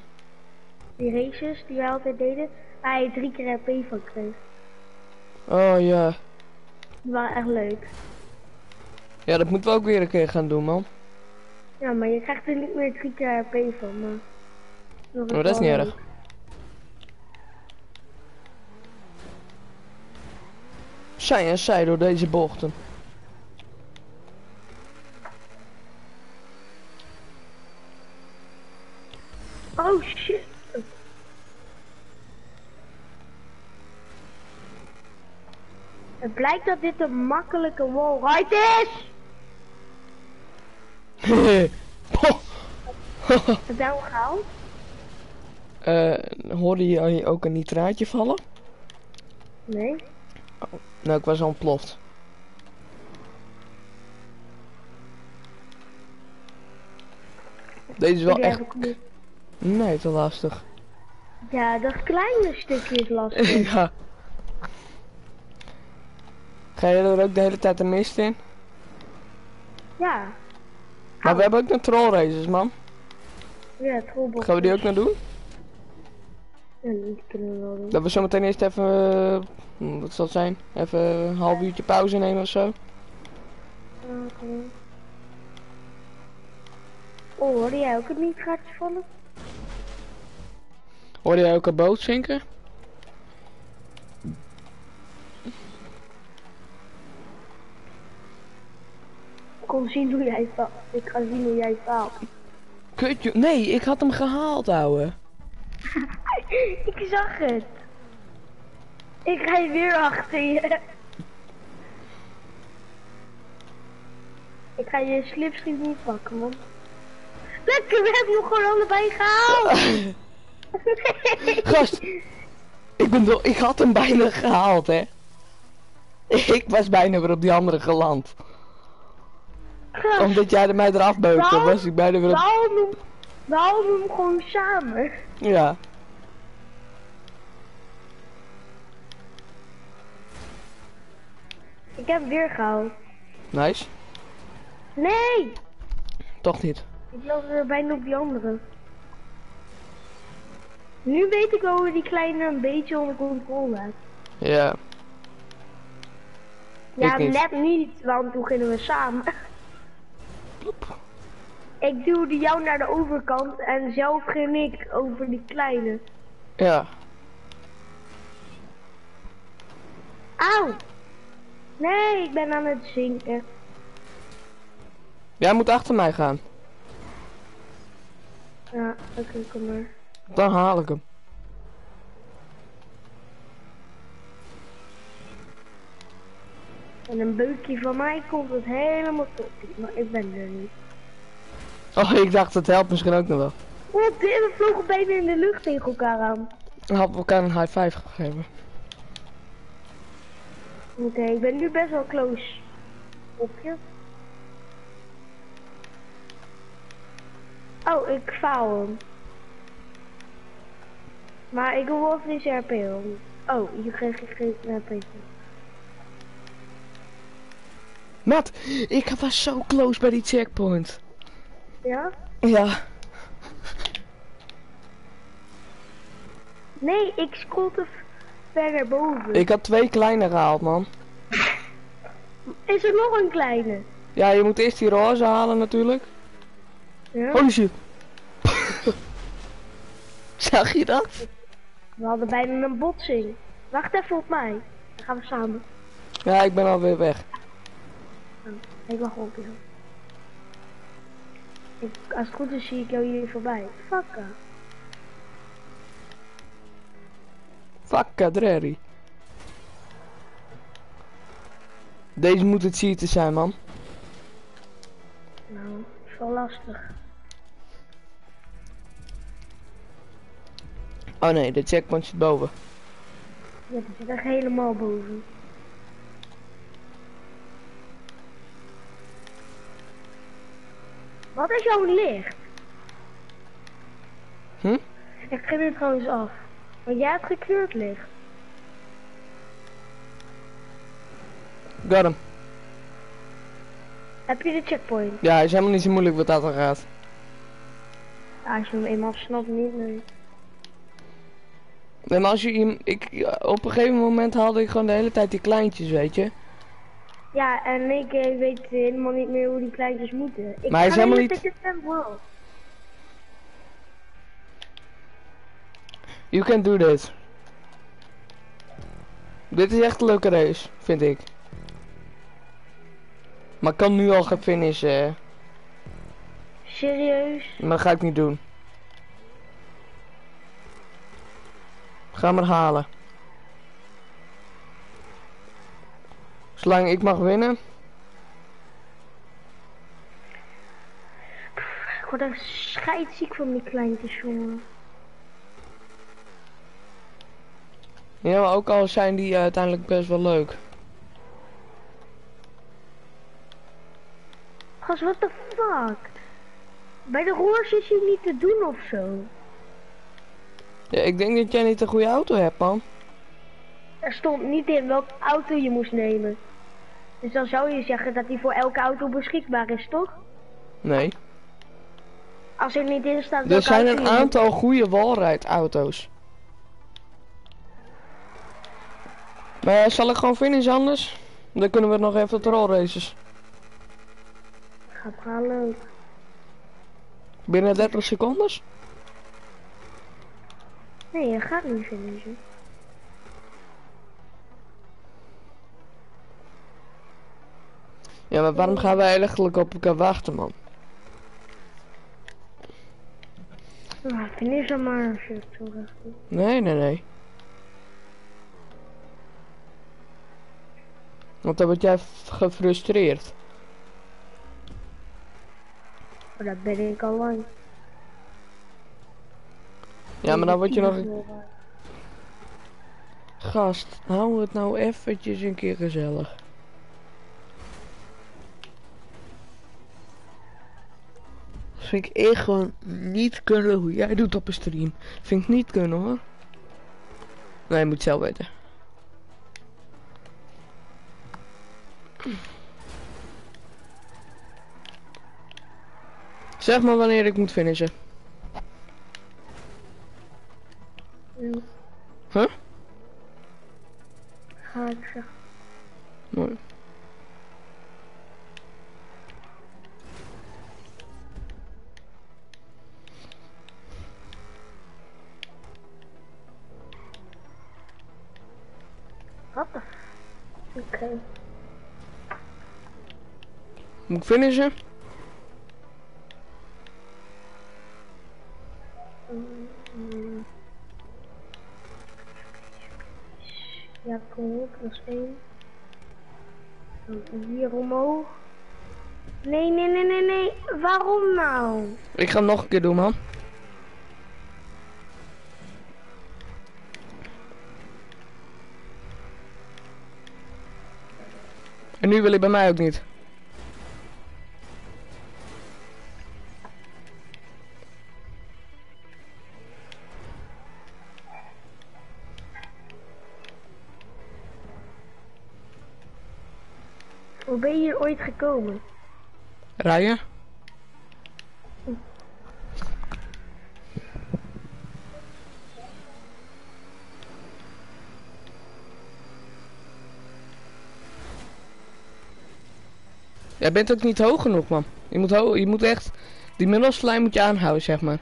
die races die wij altijd deden, waar je drie keer RP van kreeg. Oh ja. Die waren echt leuk. Ja, dat moeten we ook weer een keer gaan doen, man. Ja, maar je krijgt er niet meer drie keer RP van, maar... Maar Oh, dat is niet erg. Zij en zij door deze bochten. Oh shit. Het blijkt dat dit een makkelijke wallride is! <laughs> Heb jij hem gehaald? Eh, hoorde je ook een nitraatje vallen? Nee. Nou, ik was al ontploft. Deze is wel Die echt... niet. Nee, te lastig. Ja, dat kleine stukje is lastig. <laughs> ja. Ga je er ook de hele tijd de mist in? ja. Maar we hebben ook nog troll races, man. Ja, robot. Gaan we die ook nog doen? Kunnen. Dat we zometeen eerst even... eh, wat zal het zijn? Even een half uurtje pauze nemen of zo? Oké. Oh, hoorde jij ook het niet gaatje vallen? Hoorde jij ook een boot zinken? Ik kon zien hoe jij faalt. Ik ga zien hoe jij faalt. Kutje. Nee, ik had hem gehaald, ouwe. <laughs> ik zag het. Ik rij weer achter je. Ik ga je slipstream niet pakken, man. Lekker, we hebben nog gewoon allebei gehaald. <laughs> Gast, ik bedoel, ik had hem bijna gehaald, hè. Ik was bijna weer op die andere geland. Omdat jij er mij eraf beukte, Waarom? was ik bijna weer we op... hem, we houden hem gewoon samen. Ja. Ik heb weer gehaald. Nice. Nee! Toch niet. Ik loop er bijna op die andere. Nu weet ik wel hoe die kleine een beetje onder controle heeft. Ja. Ja, Ik net niet, want toen gingen we samen. Ik duwde jou naar de overkant en zelf ging ik over die kleine. Ja. Auw! Nee, ik ben aan het zinken. Jij moet achter mij gaan. Ja, oké, kom maar. Dan haal ik hem. En een beukje van mij komt het helemaal top. Maar ik ben er niet. Oh, ik dacht het helpt misschien ook nog wel. Dit- we vlogen bijna in de lucht tegen elkaar aan. Dan hadden we elkaar een high five gegeven. Oké, ik ben nu best wel close. Op je. Oh, ik faal hem. Maar ik wil wel deze RP om. Oh, je krijgt geen RP. Maat, ik was zo close bij die checkpoint. Ja? Ja. Nee, ik scroll te ver naar boven. Ik had twee kleine gehaald, man. Is er nog een kleine? Ja, je moet eerst die roze halen natuurlijk. Ja? Holy shit. <laughs> Zag je dat? We hadden bijna een botsing. Wacht even op mij. Dan gaan we samen. Ja, ik ben alweer weg. Ik wacht op je. Ik, als het goed is zie ik jou hier voorbij. Fakka. Fuck, Drerry. Deze moet het cheaten zijn, man. Nou, is wel lastig. Oh nee, de checkpoint zit boven. Ja, die zit echt helemaal boven. Wat is jouw licht? Hm? Ik geef het trouwens af. Want jij hebt gekleurd licht. Got hem. Heb je de checkpoint? Ja, is helemaal niet zo moeilijk wat dat er gaat. Ja, als je hem eenmaal snapt, niet nee. Nee, maar als je hem... Ik, op een gegeven moment haalde ik gewoon de hele tijd die kleintjes, weet je. Ja, en ik eh, weet helemaal niet meer hoe die kleintjes moeten. Ik Maar hij is ga helemaal hele niet- World. You can do this. Dit is echt een leuke race, vind ik. Maar ik kan nu al gaan finishen. Serieus? Maar dat ga ik niet doen. Ga maar halen. Zolang ik mag winnen. Ik word echt scheidziek van die kleintjes, jongen. Ja, maar ook al zijn die eh, uiteindelijk best wel leuk. Gast, what the fuck? Bij de roers is hij niet te doen of zo. Ja, ik denk dat jij niet een goede auto hebt, man. Er stond niet in welke auto je moest nemen. Dus dan zou je zeggen dat die voor elke auto beschikbaar is, toch? Nee. Als er niet in staat Er zijn een je aantal goede walrijdauto's. Maar zal ik gewoon finishen anders? Dan kunnen we nog even de races. Gaat gaan leuk. Binnen 30 seconden? Nee, dat gaat niet finishen. Ja, maar waarom gaan wij eigenlijk op elkaar wachten, man? Nou, finish dan maar als je het zo recht doet. Nee, nee, nee. Want dan word jij gefrustreerd. Maar dat ben ik al lang. Ja, maar dan word je nog... Gast, hou het nou eventjes een keer gezellig. Vind ik echt gewoon niet kunnen hoe jij doet op een stream. Vind ik niet kunnen hoor. Nee, je moet zelf weten. Zeg maar wanneer ik moet finishen. Finishen? Ja, kom op, plus 1. Dan hier omhoog. Nee, nee, nee, nee, nee. Waarom nou? Ik ga hem nog een keer doen, man. En nu wil hij bij mij ook niet. ooit gekomen? Rijden? Jij bent ook niet hoog genoeg, man. Je moet, je moet echt... Die middelslijn moet je aanhouden, zeg maar.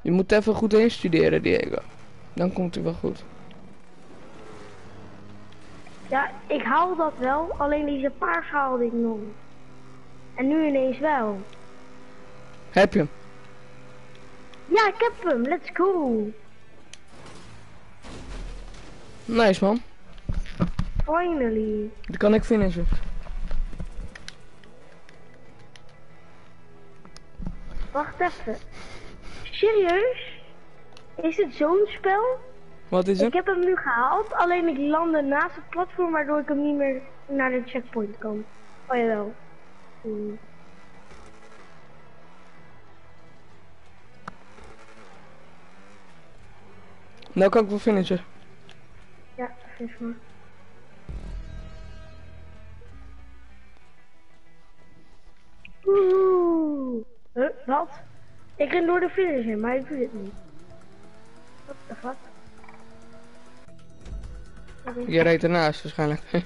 Je moet even goed instuderen, Diego. Dan komt u wel goed. Ja, ik haal dat wel, alleen deze paars haalde ik nog. En nu ineens wel. Heb je hem? Ja, ik heb hem. Let's go. Nice, man. Finally. Die kan ik finishen. Wacht even. Serieus? Is het zo'n spel? Wat is Ik het? heb hem nu gehaald, alleen ik landde naast het platform waardoor ik hem niet meer naar de checkpoint kan. Oh jawel. Hmm. Nou kan ik wel finishen. Ja, finish maar. Oeh. Huh, wat? Ik ren door de finish heen, maar ik doe dit niet. Wat de fuck? Je reed ernaast waarschijnlijk. <laughs>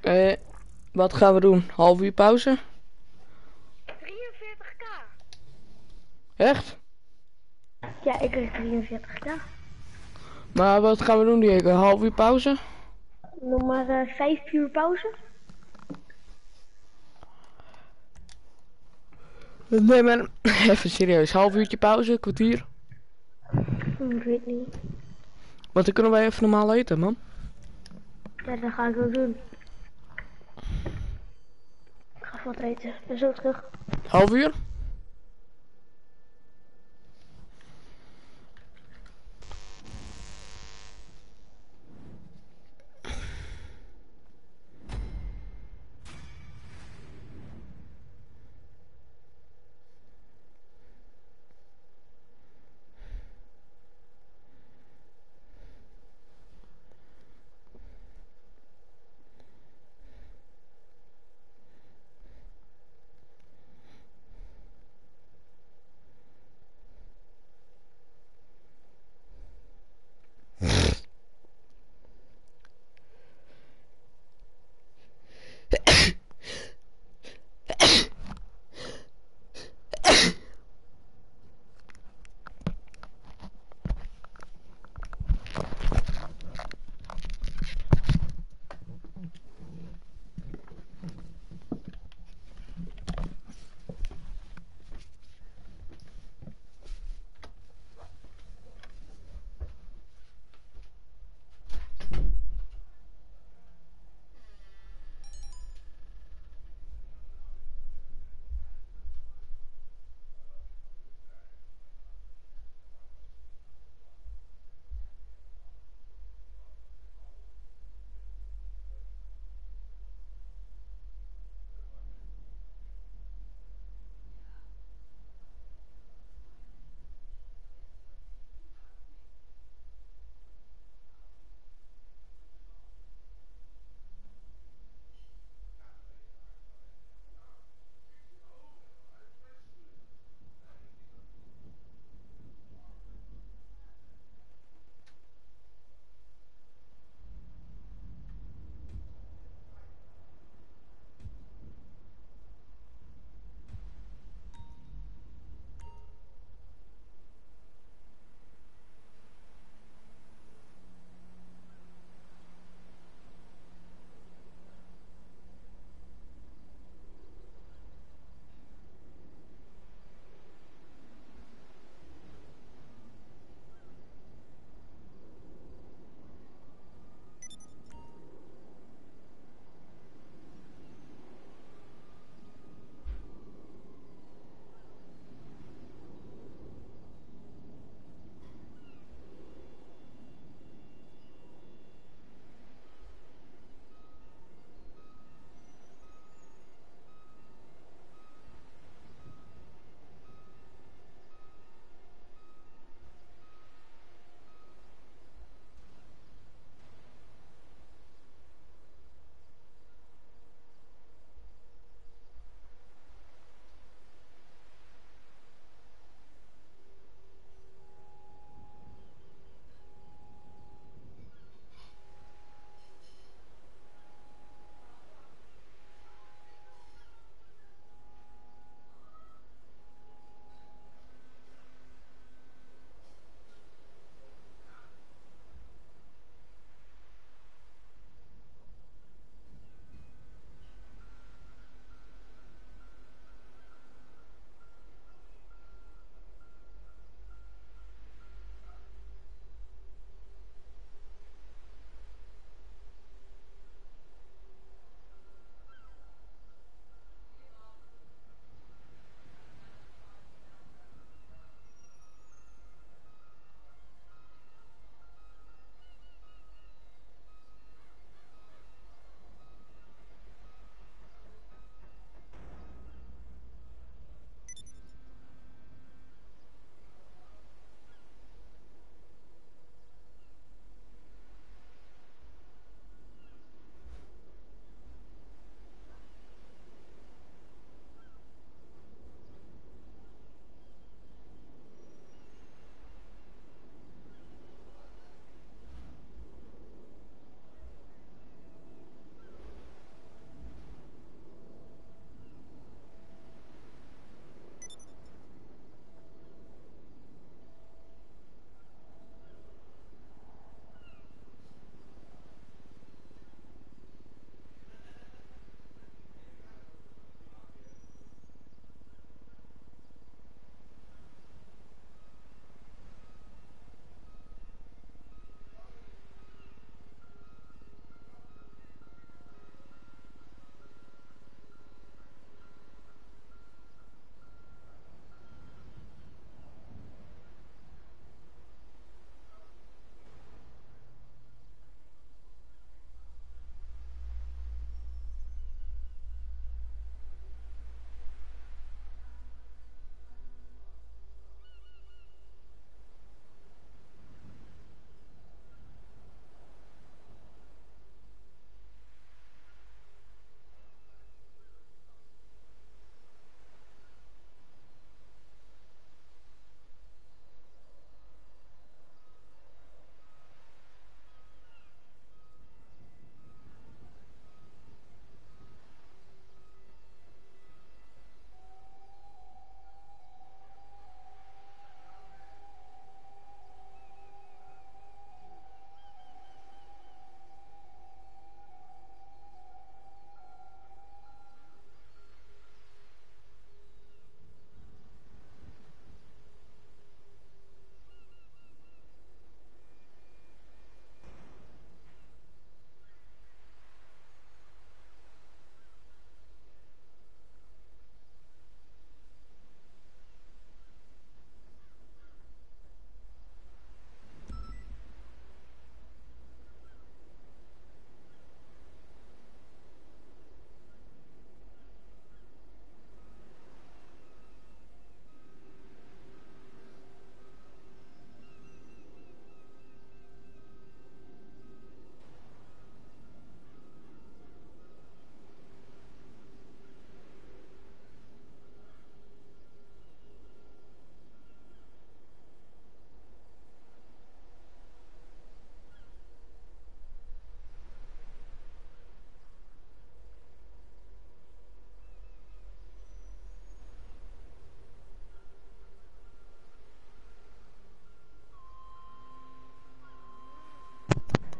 eh, wat gaan we doen? Half uur pauze? 43k. Echt? Ja, ik kreeg 43k. Maar wat gaan we doen, Diego? Half uur pauze? Nog maar eh, 5 uur pauze. Nee, maar <laughs> even serieus. Half uurtje pauze, kwartier. Ik weet niet. Want dan kunnen wij even normaal eten, man. Ja, dat ga ik ook doen. Ik ga wat eten. Ik ben zo terug. Half uur?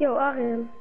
Yo, Arjen. This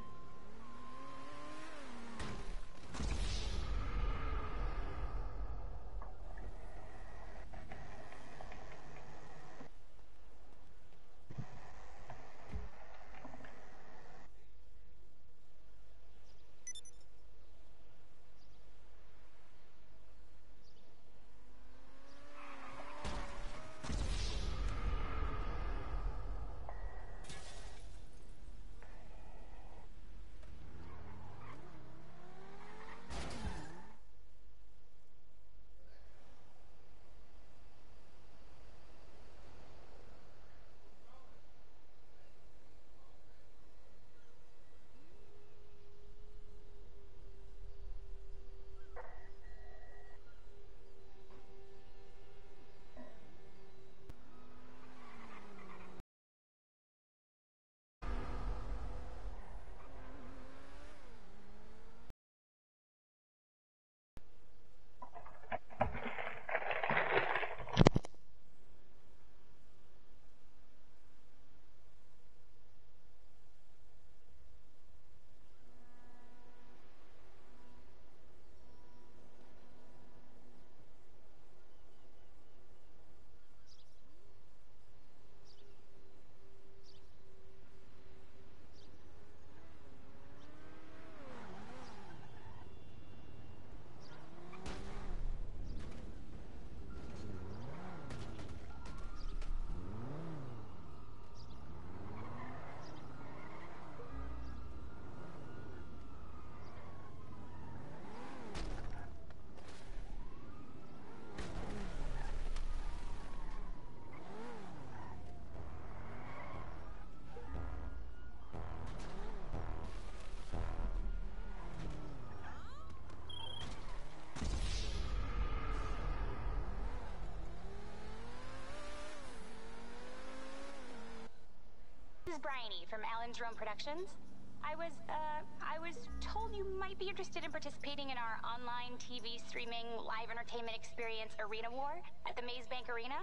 is Bryony from Alan's Rome Productions. I was, uh, I was told you might be interested in participating in our online TV streaming live entertainment experience Arena War at the Maze Bank Arena.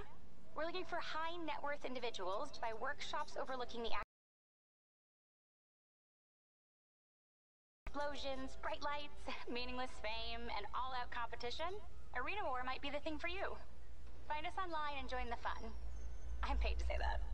We're looking for high net worth individuals to buy workshops overlooking the explosions, bright lights, meaningless fame, and all-out competition. Arena War might be the thing for you. Find us online and join the fun. I'm paid to say that.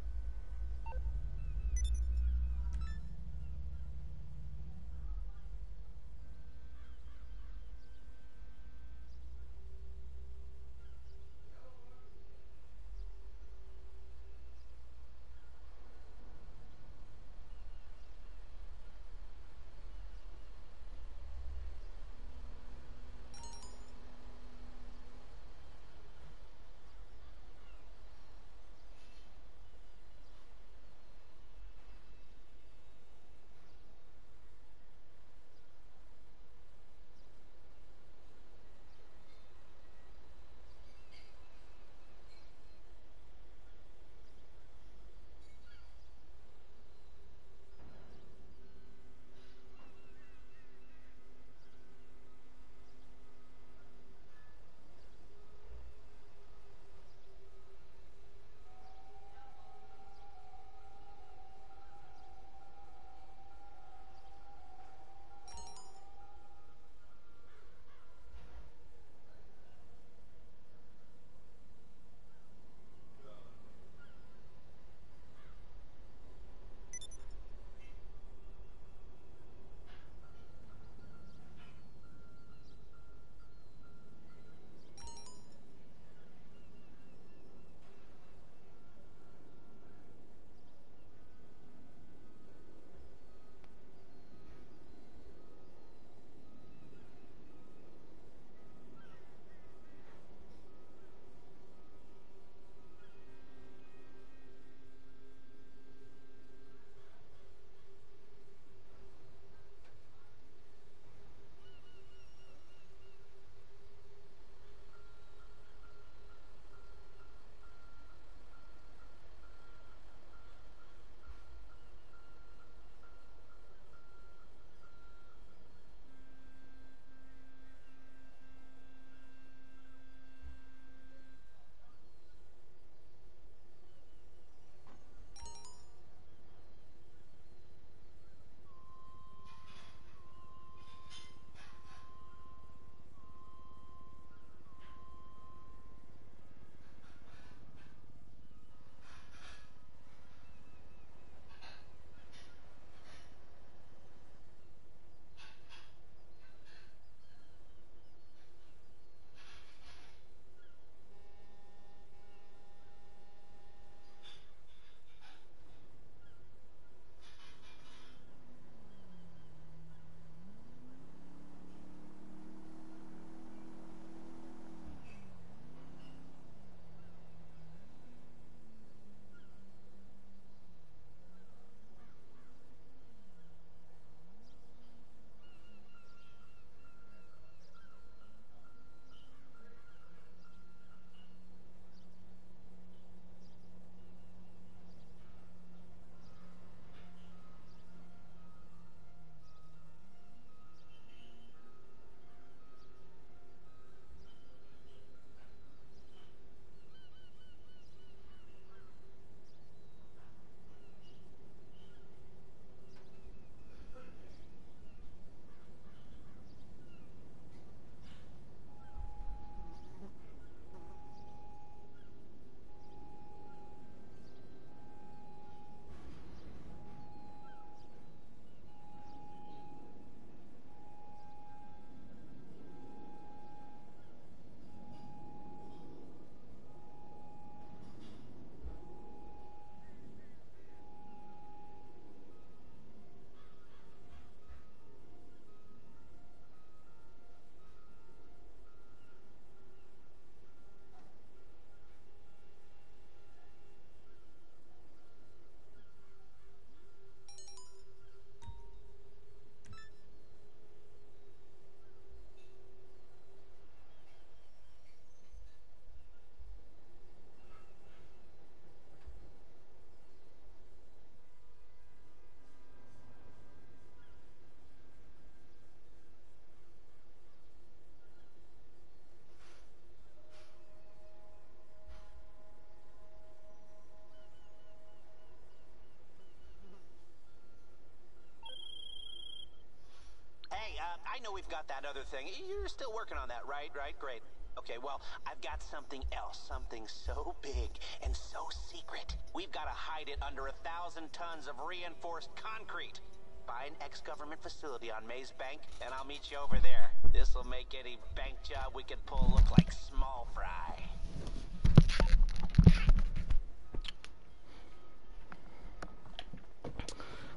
Know we've got that other thing. You're still working on that, right? Right? Great. Okay, well, I've got something else. Something so big and so secret. We've got to hide it under a thousand tons of reinforced concrete. Find ex-government facility on Mays Bank, and I'll meet you over there. This'll make any bank job we could pull look like small fry.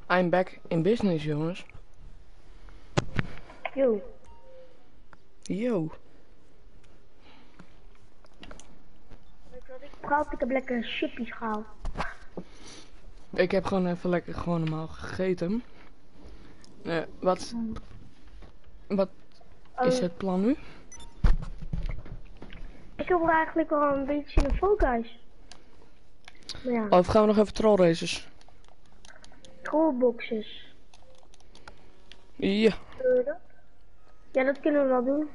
I'm back in business, jongens. Yo, Yo. weet je wat ik praat? Ik heb lekker chippies gehaald. Ik heb gewoon even lekker gewoon normaal gegeten. Eh, wat, wat is Oh, het plan nu? Ik heb eigenlijk al een beetje een focus. Maar ja, Of gaan we nog even troll races? trollboxes. Ja. Doe dat? Ja, dat kunnen we wel doen.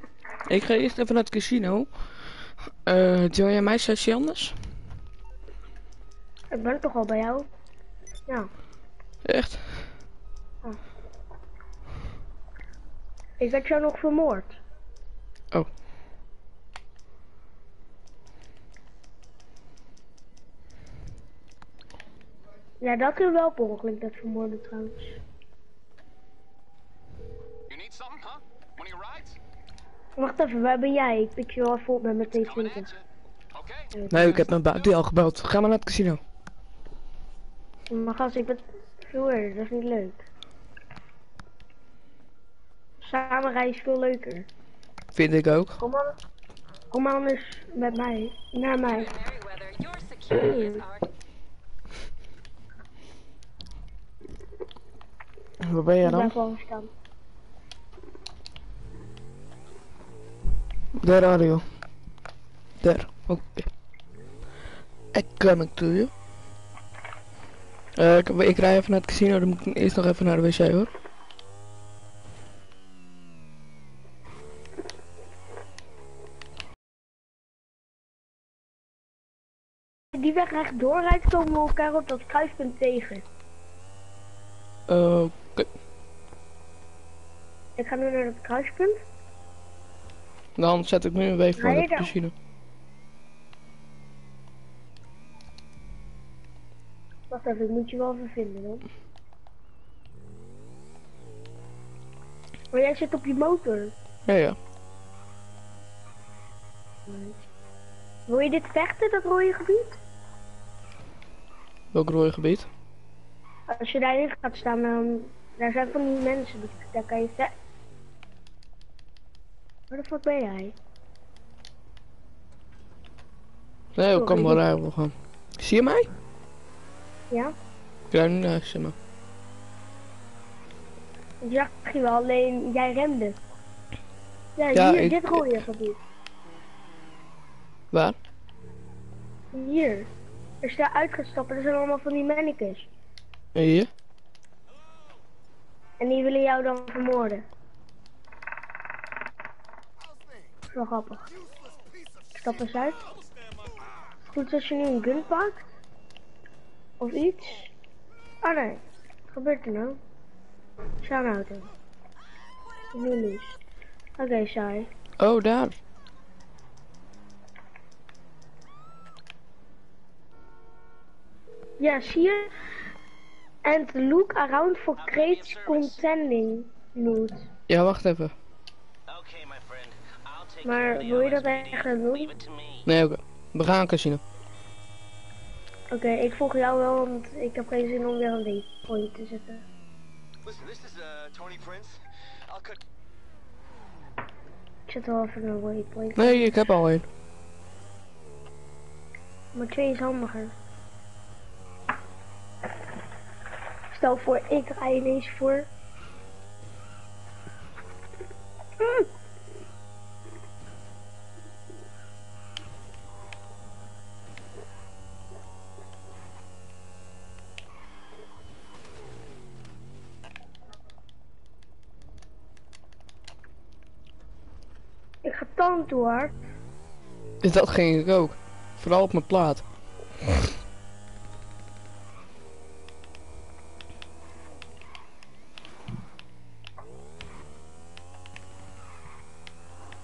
Ik ga eerst even naar het casino. Eh, join jij mij sessie anders? Ik ben toch al bij jou. Ja, Echt? ik werd jou nog vermoord. Oh. Ja, dat is wel per ongeluk, dat vermoorden trouwens. Wacht even, waar ben jij? Ik pik je wel vol met mijn Coming T20. at you. Okay. Nee, ik heb mijn buik al gebeld. Ga maar naar het casino. Maar gast, ik ben veel eerder, dat is niet leuk. Samen rijden is veel leuker. Vind ik ook. Kom maar, kom maar anders met mij, naar mij. Waar ben jij Ik dan? blijf wel staan. De radio. Daar. Oké. Ik coming to you. Eh, ik, ik rij even naar het casino, dan moet ik eerst nog even naar de wc hoor. Die weg rechtdoor rijdt, komen we elkaar op dat kruispunt tegen. Oké. Ik ga nu naar het kruispunt. Dan zet ik nu een weef voor dan? casino. Wacht even, ik moet je wel even vinden hoor. Maar jij zit op je motor. Ja, ja. Wil je dit vechten, dat rode gebied? Welk rode gebied? Als je daarin gaat staan, dan... Daar zijn van die mensen, die- daar kan je vechten. Waar de fuck ben jij? Nee, ik kan wel we gaan. Zie je mij? Ja? Ik rij nu naar zeg maar. Ik zag je wel, alleen jij remde. Ja, Ja, hier, ik- dit rode gebied. Waar? Hier. Als je daar uitgestapt, dat zijn allemaal van die mannekes. En hier? En die willen jou dan vermoorden. Dat is wel grappig. Stap eens uit. Goed als je nu een gun pakt. Of iets. Oh nee. Wat gebeurt er nou? Zo'n auto. Lulu's. Oké, saai. Oh, daar. Ja, zie je? And look around for crates contending loot. Ja, wacht even. Okay, my friend. I'll take Maar wil je dat gaan doen? Nee, oké. We gaan casino. Oké, ik volg jou wel, want ik heb geen zin om weer een waypoint te zetten. Listen, this is uh, Tony Prince. I'll cut. Ik zet wel even een waypoint. Nee, ik heb al een. Maar twee is handiger. Stel voor, ik rij ineens voor. Mm. Ik hard. Dus dat ging ik ook. Vooral op mijn plaat.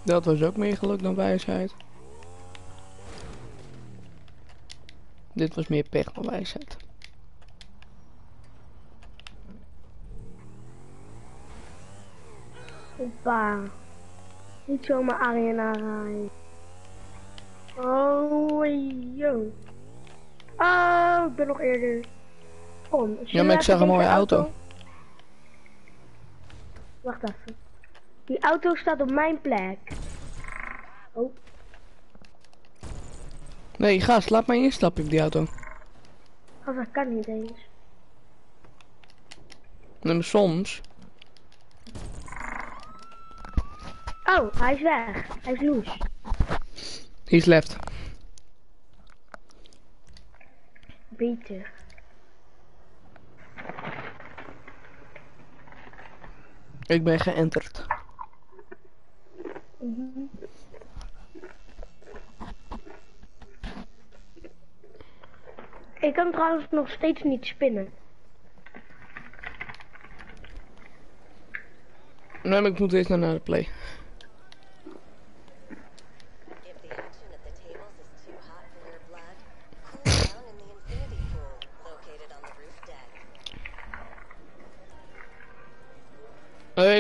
Dat was ook meer geluk dan wijsheid. Dit was meer pech dan wijsheid. Hoppa. Niet zomaar Arjen aanraaien. Oh, yo. Oh, ik ben nog eerder. Kom. Ja, maar ik zag een mooie auto. Wacht even. Die auto staat op mijn plek. Oh, Nee, gast, laat mij instappen op die auto. oh, dat kan niet eens. Nee, maar soms. Oh, hij is weg. Hij is loose. He's left. Beter. Ik ben geënterd. Ik kan trouwens nog steeds niet spinnen. Nee, maar ik moet eerst naar de play.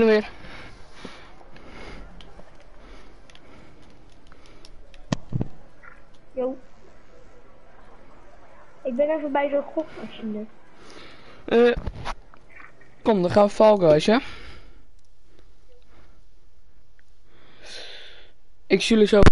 Ben er weer. Yo. Ik ben even bij zo'n gokmachine. Eh, kom, dan gaan we Fall Guys, ja? Ik zie jullie zo.